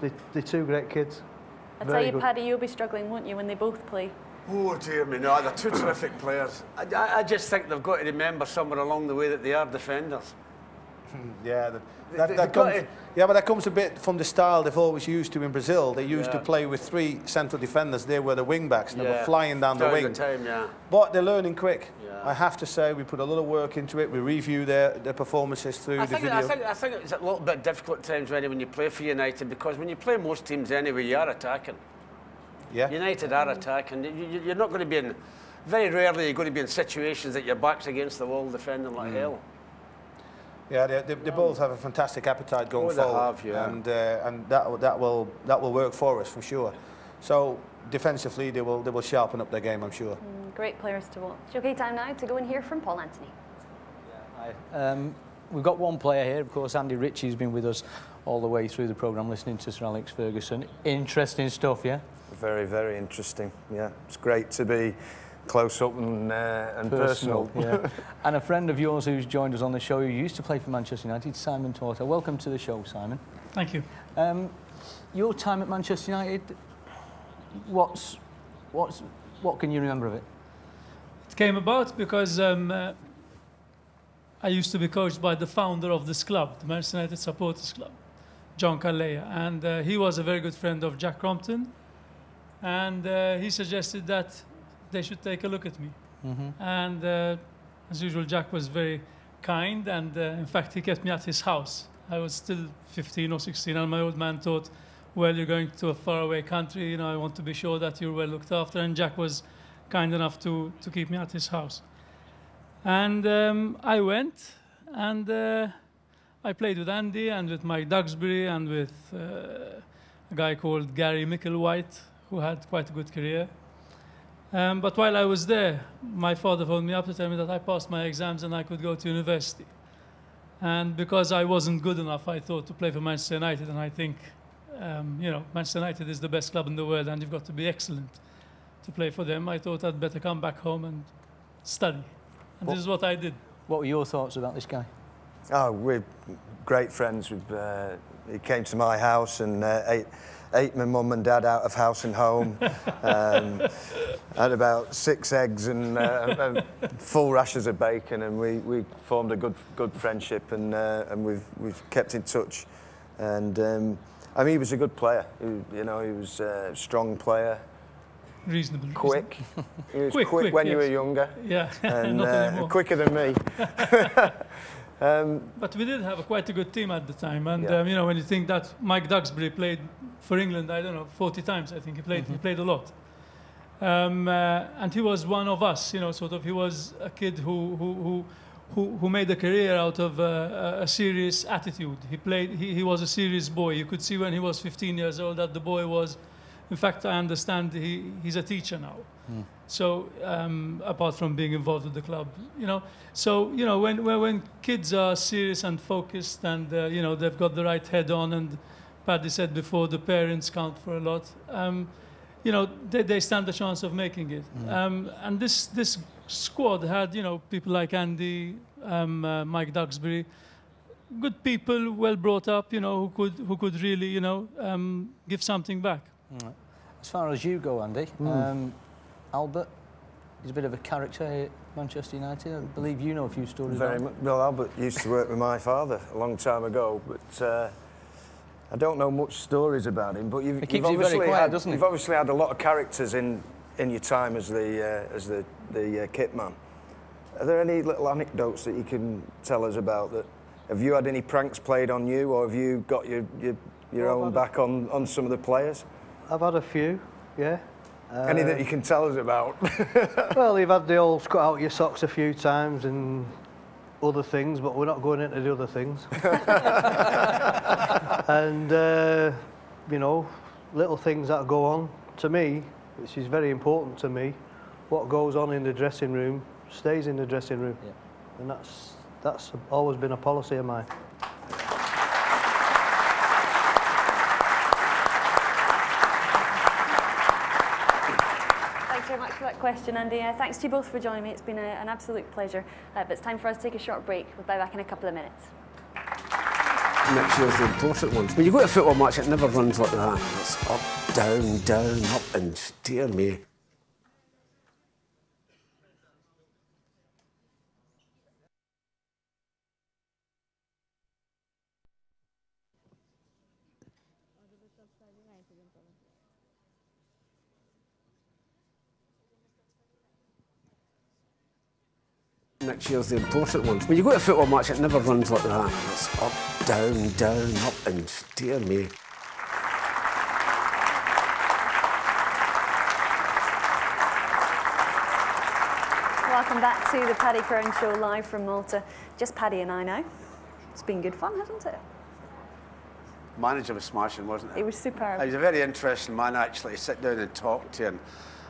they they're two great kids. I tell you, good. Paddy, you'll be struggling, won't you, when they both play? Oh dear me, no, they're two terrific players. I, I, I just think they've got to remember somewhere along the way that they are defenders. Yeah, the, that, they- that they've comes, yeah, but that comes a bit from the style they've always used to in Brazil. They used to play with three central defenders. They were the wing backs. and They were flying down the the wing. time, yeah. But they're learning quick. Yeah. I have to say, we put a lot of work into it. We review their, their performances through I the think, video. I, think, I think it's a little bit difficult at times really, when you play for United because when you play most teams anyway, you are attacking. Yeah. United are attacking. You, you're not going to be in, very rarely you're going to be in situations that your back's against the wall defending like Mm. hell. Yeah, they, they, they both have a fantastic appetite going Oh, they forward, have, yeah. and uh, and that will- that will that will work for us for sure. So defensively, they will they will sharpen up their game, I'm sure. Mm, Great players to watch. Okay, time now to go and hear from Paul Anthony. Um, we've got one player here, of course, Andy Ritchie's been with us all the way through the programme listening to Sir Alex Ferguson. Interesting stuff, yeah? Very, very interesting. Yeah, it's great to be close up and, uh, and personal. yeah. [laughs] and a friend of yours who's joined us on the show who used to play for Manchester United, Simon Tortell. Welcome to the show, Simon. Thank you. Um, your time at Manchester United, what's, what's, what can you remember of it? It came about because um, uh, I used to be coached by the founder of this club, the Manchester United Supporters Club, John Calleja, and uh, he was a very good friend of Jack Crompton, and uh, he suggested that they should take a look at me. Mhm. And uh, as usual, Jack was very kind, and uh, in fact, he kept me at his house. I was still 15 or 16, and my old man thought, well, you're going to a faraway country, you know, I want to be sure that you're well looked after. And Jack was kind enough to, to keep me at his house. And um, I went, and uh, I played with Andy and with Mike Duxbury and with uh, a guy called Gary Micklewhite, who had quite a good career. Um, but while I was there, my father phoned me up to tell me that I passed my exams and I could go to university. And because I wasn't good enough, I thought to play for Manchester United. And I think, um, you know, Manchester United is the best club in the world, and you've got to be excellent to play for them. I thought I'd better come back home and study. And What- this is what I did. What were your thoughts about this guy? Oh, we're great friends. We've, uh, he came to my house and uh, ate, ate my mum and dad out of house and home. [laughs] um, had about six eggs and, uh, and full rashers of bacon, and we, we formed a good good friendship, and uh, and we've we've kept in touch. And um, I mean, he was a good player. He, you know, he was a strong player. Reasonable. Quick. He was Quick, quick, quick, when you were younger. Yeah, [laughs] And uh, quicker than me. [laughs] um, But we did have a quite a good team at the time, and Yeah. um, you know when you think that Mike Duxbury played for England, I don't know, 40 times. I think he played. He Mm-hmm. played a lot, um, uh, and he was one of us. You know, sort of. He was a kid who who who. Who, who made a career out of uh, a, a serious attitude. He played. He, he was a serious boy. You could see when he was 15 years old that the boy was. In fact, I understand he, he's a teacher now. Hmm. So um, apart from being involved with the club, you know, so you know when when, when kids are serious and focused and uh, you know they've got the right head on and Paddy said before the parents count for a lot. Um, you know they, they stand the chance of making it. Mm. Um, and this this squad had you know people like Andy, um, uh, Mike Duxbury, good people, well brought up, you know, who could who could really you know um, give something back. Right. As far as you go, Andy, Mm. Albert, he's a bit of a character here at Manchester United. I believe you know a few stories Very about much. Well, Albert used to work with my father a long time ago, but uh, I don't know much stories about him. But you've, you've obviously quiet, had, doesn't? You've obviously had a lot of characters in in your time as the uh, as the the uh, kit man. Are there any little anecdotes that you can tell us about that? Have you had any pranks played on you, or have you got your your, your Well, own back on on some of the players? I've had a few, yeah. Any Uh, that you can tell us about? [laughs] well, you've had the old cut out your socks a few times and other things, but we're not going into the other things. [laughs] and, uh, you know, little things that go on. To me, which is very important to me, what goes on in the dressing room stays in the dressing room. And that's, that's always been a policy of mine. Thanks very much for that question, Andy. Uh, thanks to you both for joining me. It's been a, an absolute pleasure. Uh, but it's time for us to take a short break. We'll be back in a couple of minutes. Next year's the important one. When you go to a football match, it never runs like that. It's up, down, down, up, and dear me. Next year's the important one. When you go to a football match, it never runs like that. It's up, down, down, up, and dear me. Welcome back to the Paddy Crerand Show live from Malta. Just Paddy and I now. It's been good fun, hasn't it? Manager was smashing, wasn't it? It was superb. He was a very interesting man, actually, to sit down and talk to. And,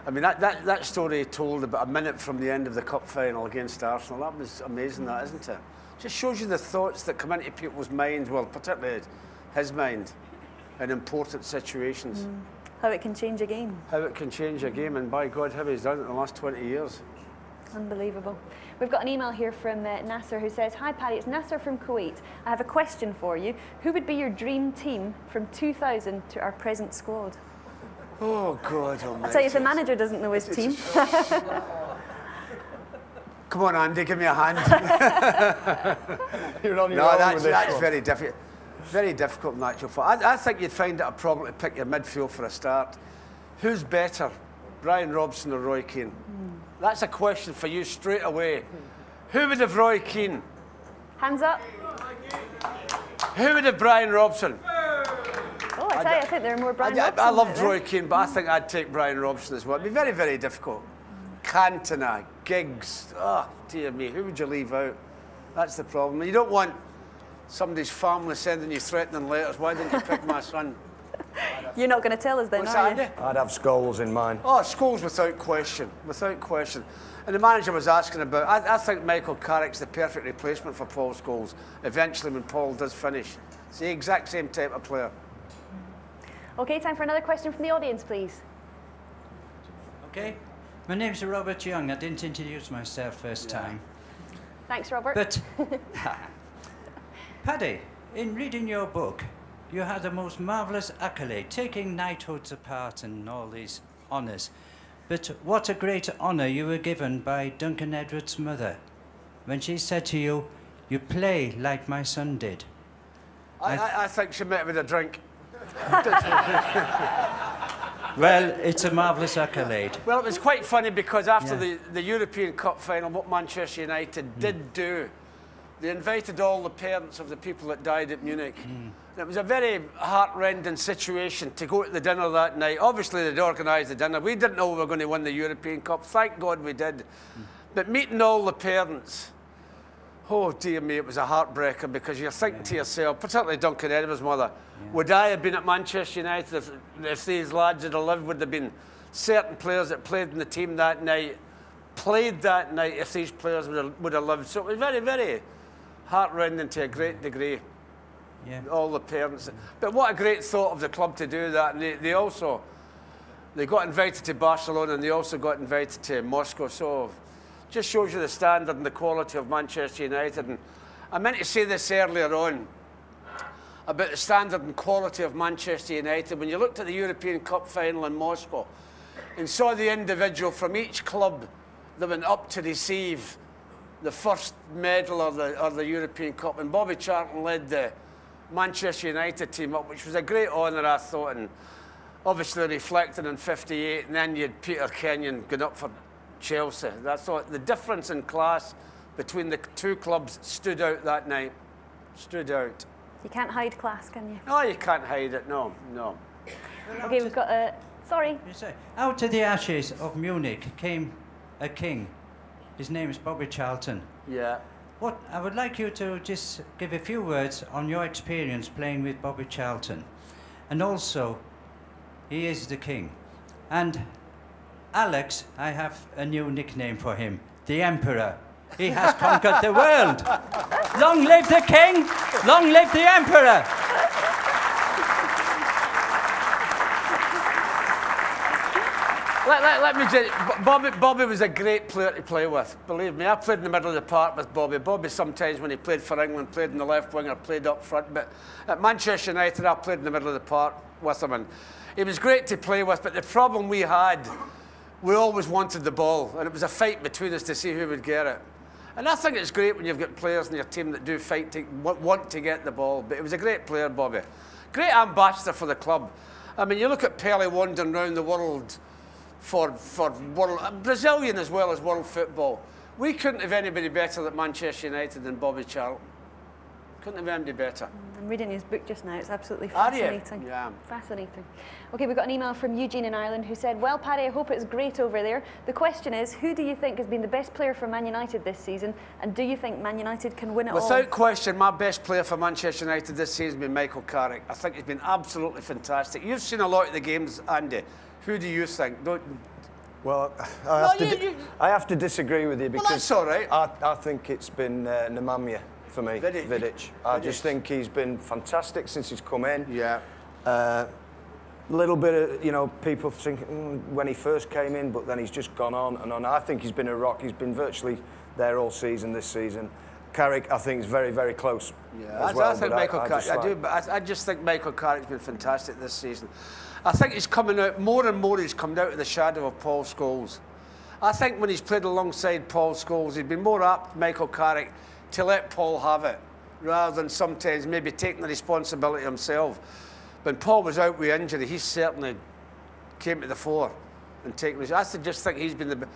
I mean, that, that, that story told about a minute from the end of the cup final against Arsenal, that was amazing, that, isn't it? Just shows you the thoughts that come into people's minds, well, particularly his mind, in important situations. Mm. How it can change a game. How it can change a game, and by God, how he's done it in the last 20 years. Unbelievable. We've got an email here from uh, Nasser who says, Hi Paddy, it's Nasser from Kuwait. I have a question for you. Who would be your dream team from 2000 to our present squad? Oh, God almighty. I'll tell you, if the manager doesn't know his team. Come on, Andy, give me a hand. [laughs] You're on your no, own that's, that's one. very difficult. Very difficult in actual. I, I think you'd find it a problem to pick your midfield for a start. Who's better, Brian Robson or Roy Keane? Hmm. That's a question for you straight away. Who would have Roy Keane? Hands up. Who would have Brian Robson? Oh, I tell you, I think there are more Brian I, I, Robsons I out loved there. Roy Keane, but I think I'd take Brian Robson as well. It'd be very, very difficult. Cantona, Giggs, oh, dear me, who would you leave out? That's the problem. You don't want somebody's family sending you threatening letters. Why didn't you pick my [laughs] son? You're not going to tell us then, What's are that, you? Andy? I'd have Scholes in mind. Oh, Scholes without question, without question. And the manager was asking about, I, I think Michael Carrick's the perfect replacement for Paul Scholes, eventually when Paul does finish. It's the exact same type of player. Okay, time for another question from the audience, please. Okay. My name's Robert Young. I didn't introduce myself first time. Thanks, Robert. But, [laughs] [laughs] Paddy, in reading your book, you had the most marvellous accolade, taking knighthoods apart and all these honours. But what a great honour you were given by Duncan Edwards' mother when she said to you, You play like my son did. I, I, I think she met with a drink. [laughs] Well, it's a marvellous accolade. Well, it was quite funny because after Yeah. the, the European Cup final, what Manchester United hmm. did do, they invited all the parents of the people that died at Munich. And It was a very heart-rending situation to go to the dinner that night. Obviously, they'd organised the dinner. We didn't know we were going to win the European Cup. Thank God we did. Hmm. But meeting all the parents, oh dear me, it was a heartbreaker because you're thinking to yourself, particularly Duncan Edwards' mother, would I have been at Manchester United if, if these lads had lived? Would there have been certain players that played in the team that night, played that night if these players would have, would have lived? So it was very, very heartrending to a great degree. Yeah. All the parents. But what a great thought of the club to do that. And they, they also, they got invited to Barcelona and they also got invited to Moscow. So just shows you the standard and the quality of Manchester United. And I meant to say this earlier on about the standard and quality of Manchester United. When you looked at the European Cup final in Moscow and saw the individual from each club that went up to receive the first medal of the, the European Cup, and Bobby Charlton led the Manchester United team up, which was a great honour, I thought, and obviously reflected in 58, and then you had Peter Kenyon going up for Chelsea. That's thought the difference in class between the two clubs stood out that night. Stood out. You can't hide class, can you? Oh, you can't hide it. No, no. Okay, we've got a. Sorry. Out of the ashes of Munich came a king. His name is Bobby Charlton. Yeah. What I would like you to just give a few words on your experience playing with Bobby Charlton. And also, he is the king. And Alex, I have a new nickname for him, the Emperor. He has conquered the world. Long live the king! Long live the Emperor! Let, let, let me just, Bobby, Bobby was a great player to play with. Believe me, I played in the middle of the park with Bobby. Bobby sometimes, when he played for England, played in the left wing or played up front. But at Manchester United, I played in the middle of the park with him. And he was great to play with. But the problem we had, we always wanted the ball. And it was a fight between us to see who would get it. And I think it's great when you've got players in your team that do fight to want to get the ball. But he was a great player, Bobby. Great ambassador for the club. I mean, you look at Pele wandering around the world for, for world, Brazilian as well as world football. We couldn't have anybody better at Manchester United than Bobby Charlton. Couldn't have anybody better. I'm reading his book just now. It's absolutely Are you? fascinating. Yeah. Fascinating. Okay, we've got an email from Eugene in Ireland who said, Well, Paddy, I hope it's great over there. The question is, who do you think has been the best player for Man United this season? And do you think Man United can win it all? Without question, my best player for Manchester United this season has been Michael Carrick. I think he's been absolutely fantastic. You've seen a lot of the games, Andy. Who do you think? Don't, Well, [laughs] I have, No, to you- you- I have to disagree with you Well, because that's all right. I, I think it's been uh, Nemanja for me, Vidic. Vidic. I Vidic. just think he's been fantastic since he's come in. Yeah. A little bit of, you know, people think mm, when he first came in, but then he's just gone on and on. I think he's been a rock. He's been virtually there all season this season. Carrick, I think, is very, very close Yeah, I, well. I think Michael I, Carrick, just I, do, but I, I just think Michael Carrick's been fantastic this season. I think he's coming out, more and more he's come out of the shadow of Paul Scholes. I think when he's played alongside Paul Scholes, he's been more apt, Michael Carrick, to let Paul have it, rather than sometimes maybe taking the responsibility himself. When Paul was out with injury, he certainly came to the fore and taken. I just think he's been the.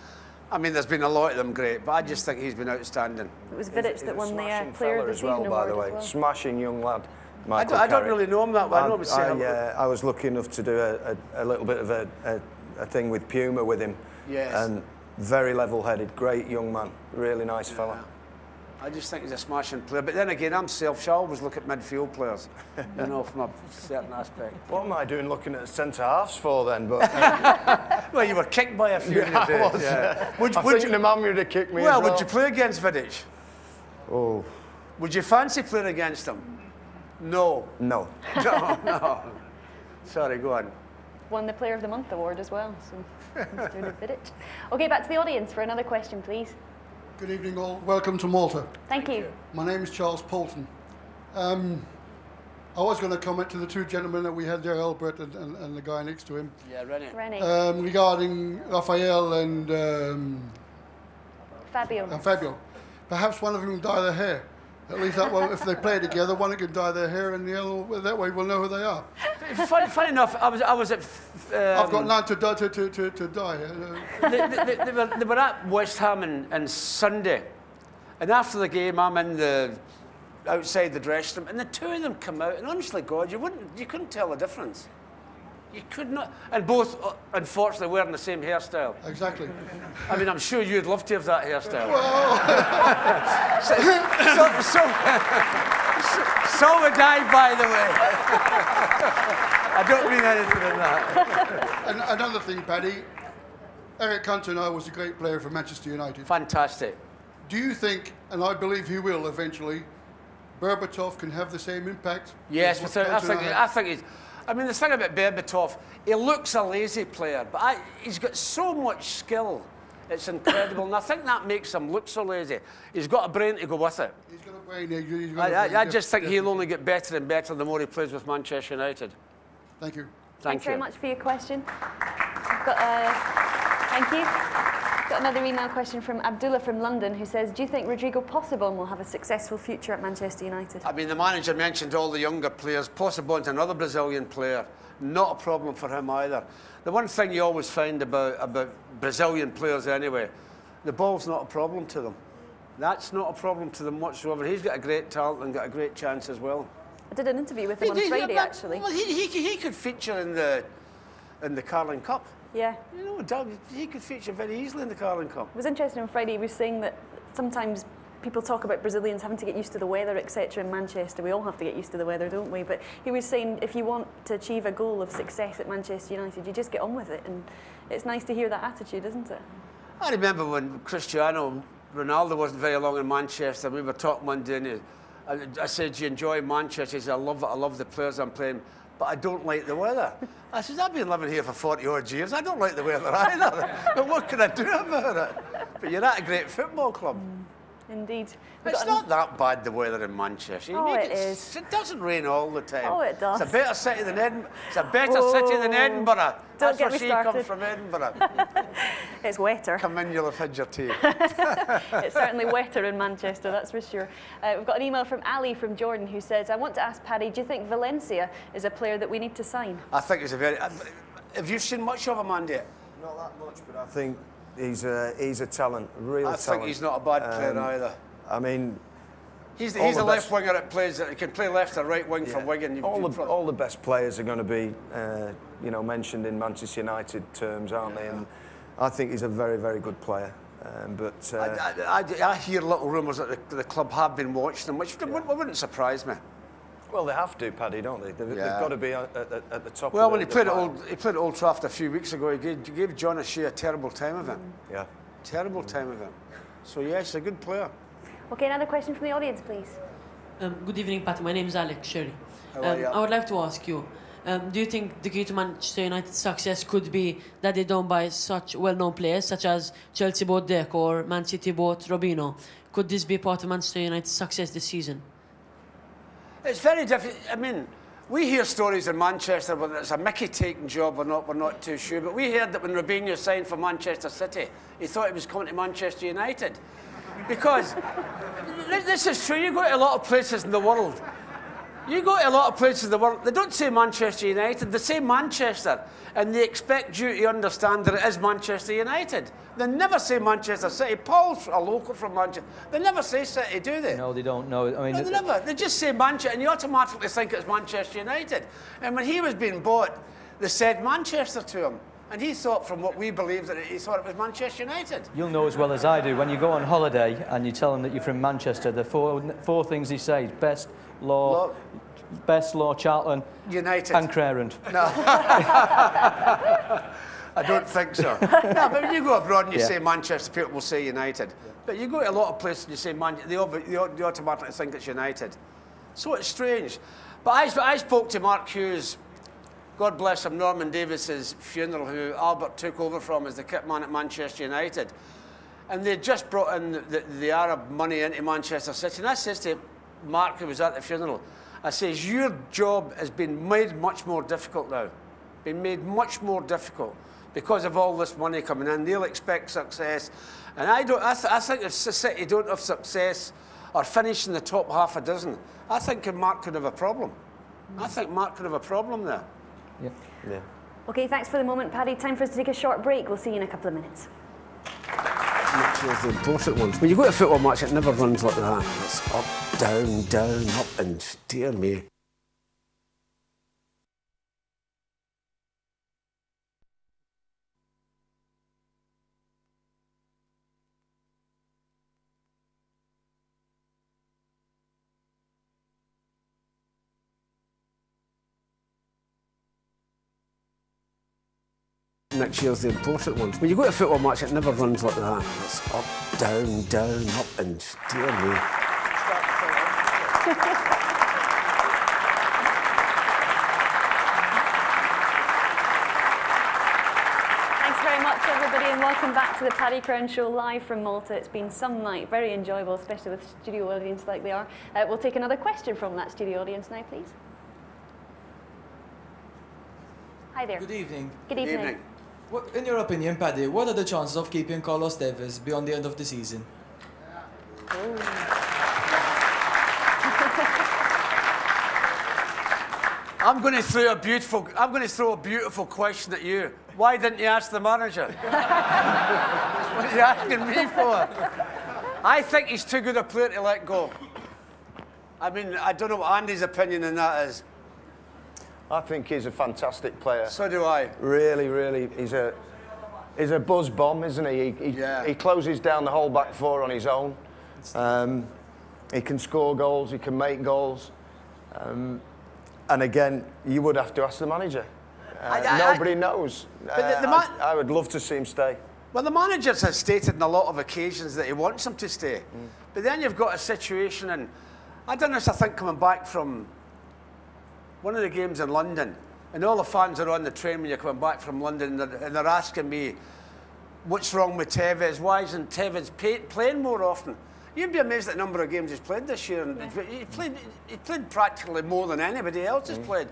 I mean, there's been a lot of them great, but I just think he's been outstanding. It was Vidic that won the uh, Player of fella the as well, by the way. well. Smashing young lad. I don't, I don't really know him that well. I know him I, saying- uh, I was lucky enough to do a, a, a little bit of a, a, a thing with Puma with him. Yes. And very level-headed, great young man, really nice fella. I just think he's a smashing player. But then again, I'm selfish. I always look at midfield players, you know, from a certain aspect. What am I doing looking at centre halves for then? But uh, [laughs] well, you were kicked by a few. Yeah, in the I was. yeah. I think Nemanja would have kicked me Well, as well. would you play against Vidic? Oh, Would you fancy playing against him? No. no. [laughs] No, no. Sorry, go on. Won the Player of the Month award as well. So he's doing it Vidic. Okay, back to the audience for another question, please. Good evening, all. Welcome to Malta. Thank you. My name is Charles Polton. Um, I was going to comment to the two gentlemen that we had there, Albert and, and, and the guy next to him, Yeah, René. René. um, regarding Rafael and, um, Fabio. and Fabio. Perhaps one of them dye their hair. At least that way, if they play together, one can dye their hair, and the other that way we'll know who they are. funny, funny enough, I was, I was at... Um, I've got none to dye. To, to, to, to dye. Uh, they, they, they, were, they were at West Ham on, on Sunday, and after the game, I'm in the outside the dressing room, and the two of them come out, and honestly, God, you wouldn't, you couldn't tell the difference. You could not, and both, uh, unfortunately, wearing the same hairstyle. Exactly. I mean, I'm sure you'd love to have that hairstyle. [laughs] so, so, so, so, would I, by the way. I don't mean anything in that. and another thing, Paddy. Eric Cantona was a great player for Manchester United. Fantastic. Do you think, and I believe he will eventually, Berbatov can have the same impact? Yes, I think I think he's. I mean, the thing about Berbatov, he looks a lazy player, but I, he's got so much skill. It's incredible, and I think that makes him look so lazy. He's got a brain to go with it. He's got a brain. He's got a I, brain, I, I just think he'll only get better and better the more he plays with Manchester United. Thank you. Thank Thanks you. very much for your question. I've got, uh, thank you. Got another email question from Abdullah from London who says, Do you think Rodrigo Possebon will have a successful future at Manchester United? I mean, the manager mentioned all the younger players. Possebon's another Brazilian player. Not a problem for him either. The one thing you always find about, about Brazilian players anyway, the ball's not a problem to them. That's not a problem to them whatsoever. He's got a great talent and got a great chance as well. I did an interview with him on He- he- Friday, actually. Well, he, he, he could feature in the, in the Carling Cup. Yeah. You know, Doug, he could feature very easily in the Carling Cup. It was interesting on Friday. He was saying that sometimes people talk about Brazilians having to get used to the weather, etc. In Manchester, we all have to get used to the weather, don't we? But he was saying if you want to achieve a goal of success at Manchester United, you just get on with it, and it's nice to hear that attitude, isn't it? I remember when Cristiano Ronaldo wasn't very long in Manchester. We were talking one day, and he- I, I said, "Do you enjoy Manchester?" He said, "I love it. I love the players I'm playing, but I don't like the weather." I said, "I've been living here for 40 odd years. I don't like the weather either. [laughs] but what can I do about it?" But you're at a great football club. Indeed. We've It's an- not that bad the weather in Manchester. You Oh, make it is. It doesn't rain all the time. Oh, it does. It's a better city than Edinburgh. It's a better city than Oh. Edinburgh. Don't That's get where me she started. comes from, Edinburgh. [laughs] It's wetter. Come in, you'll have had your tea. [laughs] it's certainly [laughs] wetter in Manchester, that's for sure. Uh, we've got an email from Ali from Jordan who says, I want to ask Paddy, do you think Valencia is a player that we need to sign? I think it's a very. uh, Have you seen much of him, Andy? Not that much, but I think he's a he's a talent, real I talent. I think he's not a bad player Um, either. I mean, He's, the, he's the a left winger that plays. That can play left or right wing for Yeah. Wigan. You- all the all the best players are going to be, uh, you know, mentioned in Manchester United terms, aren't they? And I think he's a very very good player. Um, but uh, I, I, I hear little rumours that the, the club have been watching him, which wouldn't, wouldn't surprise me. Well, they have to, Paddy, don't they? They've, Yeah. they've got to be at, at, at the top. Well, of when the, he played at. Old, he played at Old Trafford a few weeks ago, he gave, he gave John O'Shea a terrible time of it. Yeah. Terrible time of it. So yes, he's a good player. Okay, another question from the audience, please. Um, good evening, Pat. My name is Alex Sherry. How are Um, you? I would like to ask you, um, do you think the key to Manchester United's success could be that they don't buy such well-known players such as Chelsea bought Deco or Man City bought Robinho? Could this be part of Manchester United's success this season? It's very difficult. I mean, we hear stories in Manchester whether it's a Mickey taking job or not, we're not too sure. But we heard that when Robinho signed for Manchester City, he thought he was coming to Manchester United. Because [laughs] this is true, you go to a lot of places in the world. You go to a lot of places in the world, they don't say Manchester United, they say Manchester. And they expect you to understand that it is Manchester United. They never say Manchester City. Paul's a local from Manchester. They never say City, do they? No, they don't know. I mean, No, they never. They just say Manchester, and you automatically think it's Manchester United. And when he was being bought, they said Manchester to him. And he thought, from what we believe, that he thought it was Manchester United. You'll know as well as I do when you go on holiday and you tell them that you're from Manchester. The four four things he says: best law, best law, Charlton, United, and Crerand. No. [laughs] I don't think so. [laughs] no, but when you go abroad and you Yeah. say Manchester, people will say United. But you go to a lot of places and you say Manchester, they, they, they automatically think it's United. So it's strange. But I, I spoke to Mark Hughes, God bless him, Norman Davies's funeral, who Albert took over from as the kit man at Manchester United. And they just brought in the, the Arab money into Manchester City. And I says to Mark, who was at the funeral, I says, your job has been made much more difficult now. Been made much more difficult because of all this money coming in. They'll expect success. And I, don't, I, th- I think if City don't have success or finish in the top half a dozen, I think Mark could have a problem. I think Mark could have a problem there. Yeah. Yeah. Okay, thanks for the moment, Paddy. Time for us to take a short break. We'll see you in a couple of minutes. The important ones. When you go to a football match, it never runs like that. It's up, down, down, up, and dear me. Next year's the important ones. When you go to a football match, it never runs like that. It's up, down, down, up, and dear me. Thanks very much, everybody, and welcome back to the Paddy Crerand Show live from Malta. It's been some night, very enjoyable, especially with studio audience like they are. Uh, we'll take another question from that studio audience now, please. Hi there. Good evening. Good evening. Evening. In your opinion, Paddy, what are the chances of keeping Carlos Tevez beyond the end of the season? Oh. [laughs] I'm going to throw a beautiful. I'm going to throw a beautiful question at you. Why didn't you ask the manager? [laughs] what are you asking me for? I think he's too good a player to let go. I mean, I don't know what Andy's opinion on that is. I think he's a fantastic player. So do I. Really, really, he's a he's a buzz bomb, isn't he? He, he, he closes down the whole back four on his own. Um, he can score goals. He can make goals. Um, and again, you would have to ask the manager. Uh, I- I- nobody knows. But the- Uh, the man- I, I would love to see him stay. Well, the manager has stated on a lot of occasions that he wants him to stay. But then you've got a situation, and I don't know, if I think coming back from one of the games in London, and all the fans are on the train when you're coming back from London, and they're, and they're asking me, what's wrong with Tevez? Why isn't Tevez pay, playing more often? You'd be amazed at the number of games he's played this year. And he, played, he played practically more than anybody else has mm. played.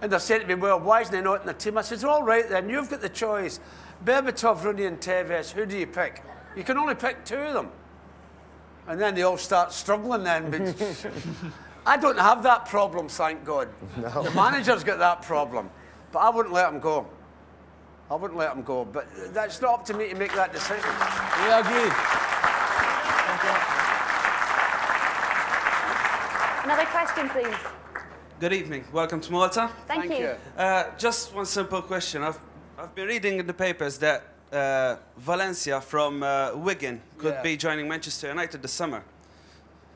And they're saying to me, well, why isn't he not in the team? I said, all right then, you've got the choice. Berbatov, Rooney and Tevez, who do you pick? You can only pick two of them. And then they all start struggling then. [laughs] But I don't have that problem, thank God. No. The manager's got that problem. But I wouldn't let him go. I wouldn't let him go. But that's not up to me to make that decision. We agree. Another question, please. Good evening. Welcome to Malta. Thank Thank you. you. Uh, just one simple question. I've, I've been reading in the papers that uh, Valencia from uh, Wigan could Yeah. be joining Manchester United this summer.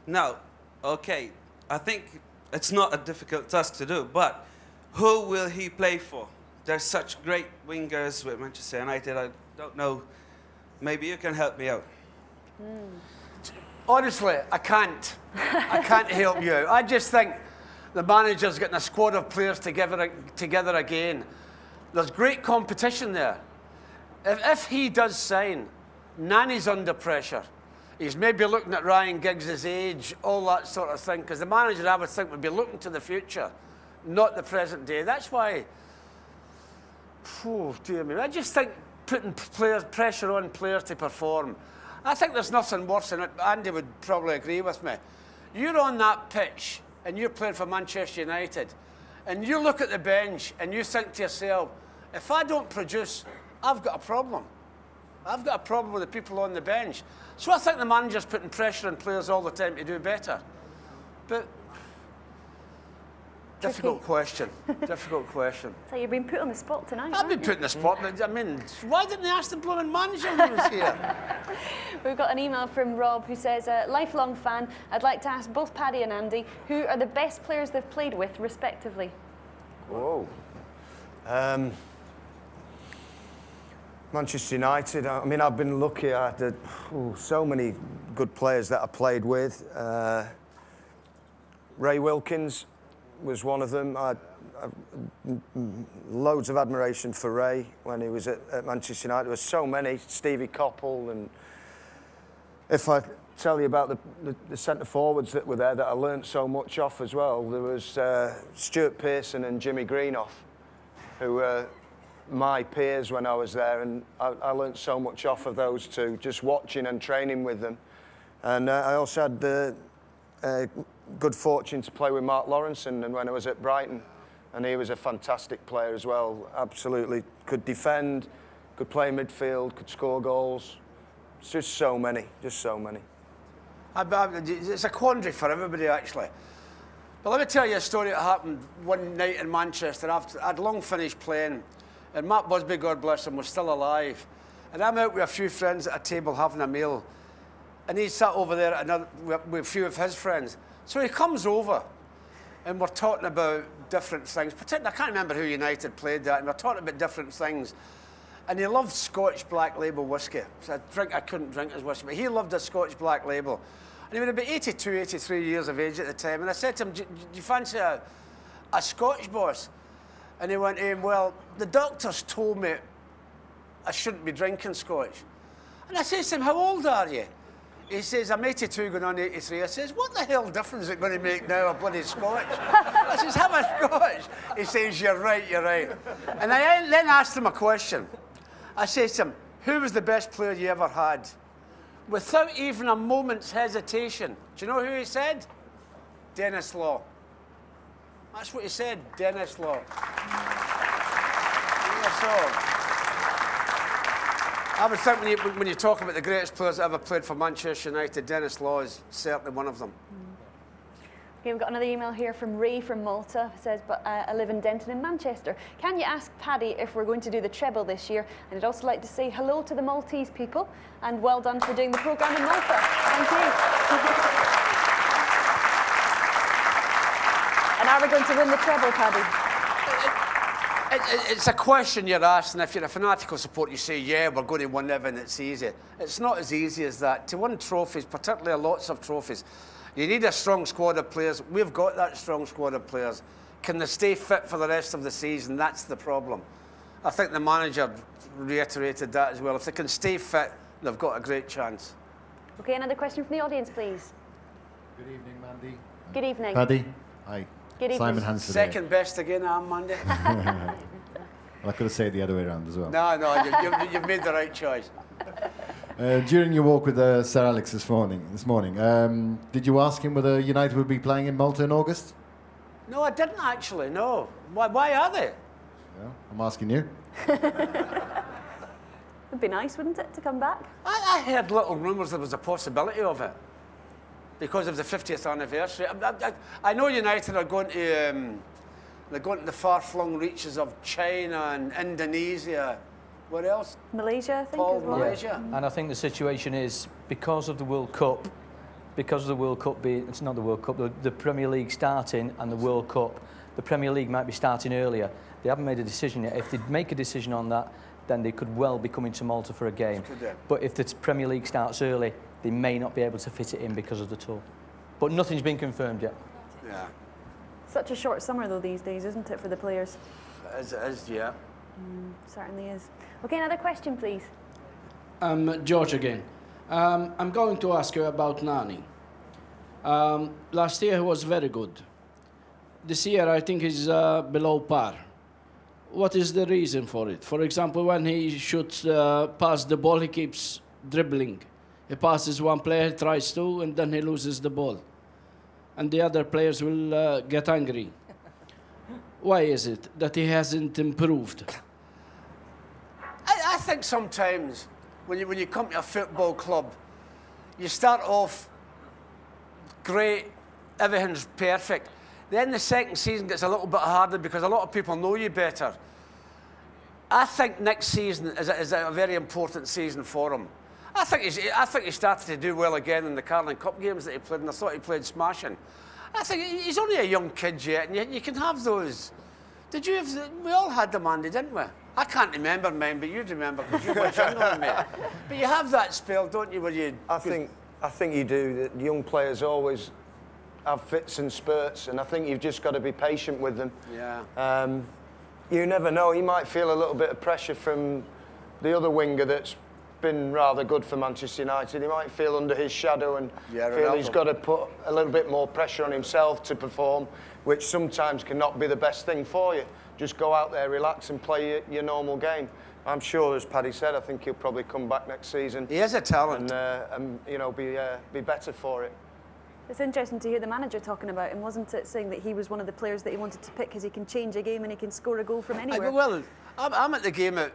Now, okay, I think it's not a difficult task to do, but who will he play for? There's such great wingers with Manchester United. I don't know. Maybe you can help me out. Hmm. Honestly, I can't. I can't help you. I just think the manager's getting a squad of players together, together again. There's great competition there. If, if he does sign, Nani's under pressure. He's maybe looking at Ryan Giggs' age, all that sort of thing, because the manager, I would think, would be looking to the future, not the present day. That's why, oh, dear me, I just think putting players, pressure on players to perform. I think there's nothing worse than it. Andy would probably agree with me. You're on that pitch and you're playing for Manchester United, and you look at the bench and you think to yourself, if I don't produce, I've got a problem. I've got a problem with the people on the bench. So I think the manager's putting pressure on players all the time to do better. But difficult question. difficult question. [laughs] So you've been put on the spot tonight. I've been haven't put in the spot, but I mean, why didn't they ask the blooming manager who was here? [laughs] We've got an email from Rob who says, uh, lifelong fan, I'd like to ask both Paddy and Andy who are the best players they've played with, respectively. Whoa. Um, Manchester United, I mean, I've been lucky. I had oh, so many good players that I played with. Uh, Ray Wilkins was one of them. I, I, m- m- loads of admiration for Ray when he was at, at Manchester United. There were so many, Stevie Coppell, and if I tell you about the, the, the centre forwards that were there that I learnt so much off as well, there was uh, Stuart Pearson and Jimmy Greenhoff, who were my peers when I was there, and I, I learnt so much off of those two, just watching and training with them. And uh, I also had the uh, good fortune to play with Mark Lawrenson and when I was at Brighton, and he was a fantastic player as well. Absolutely could defend, could play midfield, could score goals. It's just so many, just so many. I, I, it's a quandary for everybody, actually. But let me tell you a story that happened one night in Manchester. After, I'd long finished playing, and Matt Busby, God bless him, was still alive. And I'm out with a few friends at a table having a meal. And he sat over there another, with, a few of his friends. So he comes over, and we're talking about different things. Particularly, I can't remember who United played that, and we're talking about different things. And he loved Scotch Black Label whiskey. So I drink, I couldn't drink his whiskey, but he loved a Scotch Black Label. And he was about 82, 83 years of age at the time. And I said to him, do, do you fancy a, a Scotch boss? And he went, um, well, the doctors told me I shouldn't be drinking Scotch. And I says to him, how old are you? He says, I'm 82 going on 83. I says, what the hell difference is it going to make now, a bloody Scotch? I says, have a Scotch. He says, you're right, you're right. And I then asked him a question. I says to him, who was the best player you ever had? Without even a moment's hesitation. Do you know who he said? Denis Law. That's what he said, Denis Law. Yeah, so, I would think when you, when you talk about the greatest players that ever played for Manchester United, Denis Law is certainly one of them. Okay, we've got another email here from Ray from Malta. It says, but uh, I live in Denton in Manchester. Can you ask Paddy if we're going to do the treble this year? And I'd also like to say hello to the Maltese people and well done for doing the programme in Malta. Thank you. [laughs] and are we going to win the treble, Paddy? It, it, it's a question you're asking. And if you're a fanatical supporter, you say, yeah, we're going to win everything, it's easy. It's not as easy as that. To win trophies, particularly lots of trophies, you need a strong squad of players. We've got that strong squad of players. Can they stay fit for the rest of the season? That's the problem. I think the manager reiterated that as well. If they can stay fit, they've got a great chance. Okay, another question from the audience, please. Good evening, Mandy. Good evening. Paddy. Hi. Good evening. Simon Hansford. here. Second best again on Monday. [laughs] well, I could have said it the other way around as well. no, no, you, you, you've made the right choice. Uh, during your walk with uh, Sir Alex this morning, this morning, um, did you ask him whether United would be playing in Malta in August? No, I didn't actually, no. Why, why are they? Yeah, I'm asking you. [laughs] It'd be nice, wouldn't it, to come back? I, I heard little rumours there was a possibility of it because of the 50th anniversary. I, I, I know United are going to um, they're going to the far-flung reaches of China and Indonesia. What else? Malaysia, I think, Paul, as well. Malaysia. And I think the situation is because of the World Cup, because of the World Cup being, it's not the World Cup, the, the Premier League starting and the World Cup, the Premier League might be starting earlier. They haven't made a decision yet. If they make a decision on that, then they could well be coming to Malta for a game. But if the Premier League starts early, they may not be able to fit it in because of the tour. But nothing's been confirmed yet. Yeah. Such a short summer, though, these days, isn't it, for the players? As it is, yeah. Mm, certainly is. Okay, another question, please. Um, George again. Um, I'm going to ask you about Nani. Um, last year he was very good. This year I think he's uh, below par. What is the reason for it? For example, when he should uh, pass the ball, he keeps dribbling. He passes one player, tries two, and then he loses the ball. And the other players will uh, get angry. [laughs] Why is it that he hasn't improved? I, I think sometimes when you, when you come to a football club, you start off great, everything's perfect. Then the second season gets a little bit harder because a lot of people know you better. I think next season is a, is a very important season for him. I think, he's, I think he started to do well again in the Carling Cup games that he played, and I thought he played smashing. I think he's only a young kid yet, and you, you can have those. Did you have, we all had them, Andy, didn't we? I can't remember mine, but you'd remember because you were younger than [laughs] me. But you have that spell, don't you, where you... I think, I think you do. That young players always have fits and spurts, and I think you've just got to be patient with them. Yeah. Um, you never know. He might feel a little bit of pressure from the other winger that's been rather good for Manchester United. He might feel under his shadow and Yeah, feel he's got to put a little bit more pressure on himself to perform, which sometimes cannot be the best thing for you. Just go out there, relax, and play your, your normal game. I'm sure, as Paddy said, I think he'll probably come back next season. He is a talent. And, uh, and you know, be, uh, be better for it. It's interesting to hear the manager talking about him, wasn't it? Saying that he was one of the players that he wanted to pick because he can change a game and he can score a goal from anywhere. go, well, I'm, I'm at the game at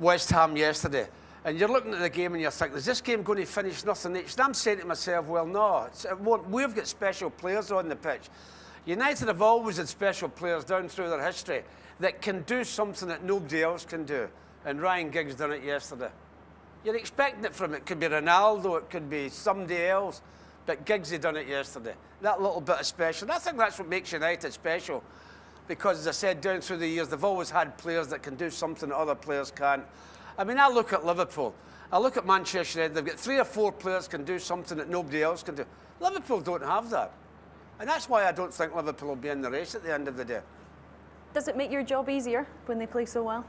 West Ham yesterday, and you're looking at the game and you're thinking, is this game going to finish nothing each? And I'm saying to myself, well, no, it we've got special players on the pitch. United have always had special players down through their history that can do something that nobody else can do, and Ryan Giggs done it yesterday. You're expecting it from him. It could be Ronaldo, it could be somebody else, but Giggs had done it yesterday. That little bit of special. And I think that's what makes United special because, as I said, down through the years, they've always had players that can do something that other players can't. I mean, I look at Liverpool. I look at Manchester United. They've got three or four players can do something that nobody else can do. Liverpool don't have that. And that's why I don't think Liverpool will be in the race at the end of the day. Does it make your job easier when they play so well?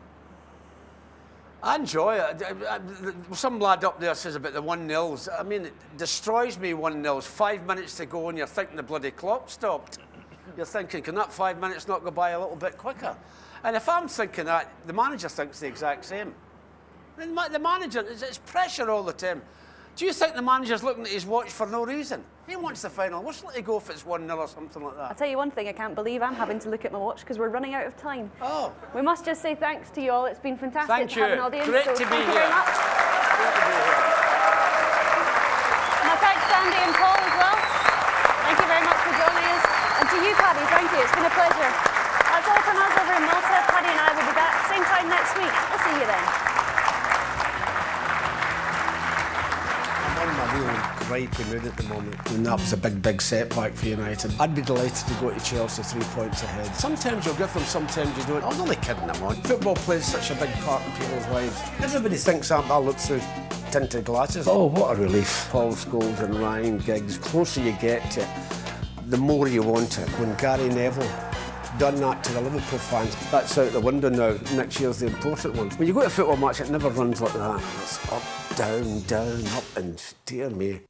I enjoy it. Some lad up there says about the one nils. I mean, it destroys me one nils. Five minutes to go, and you're thinking the bloody clock stopped. You're thinking, can that five minutes not go by a little bit quicker? And if I'm thinking that, the manager thinks the exact same. The manager, it's, pressure all the time. Do you think the manager's looking at his watch for no reason? He wants the final. What's let it go if it's 1 0 or something like that. I'll tell you one thing, I can't believe I'm having to look at my watch because we're running out of time. Oh. We must just say thanks to you all. It's been fantastic Thank to have you. an audience. Great so to be thank you very much. My thanks to Andy and Paul as well. Thank you very much for joining us. And to you, Paddy, thank you. It's been a pleasure. Real gripey mood at the moment, and that was a big, big setback for United. I'd be delighted to go to Chelsea three points ahead. Sometimes you'll give them, sometimes you don't. I was only kidding them on. Football plays such a big part in people's lives. Everybody thinks I'm, I look through tinted glasses. Oh, what a relief. Paul Scholes and Ryan Giggs. Closer you get to it, the more you want it. When Gary Neville done that to the Liverpool fans, that's out the window now. Next year's the important one. When you go to a football match, it never runs like that. It's up, down, down, up, and dear me.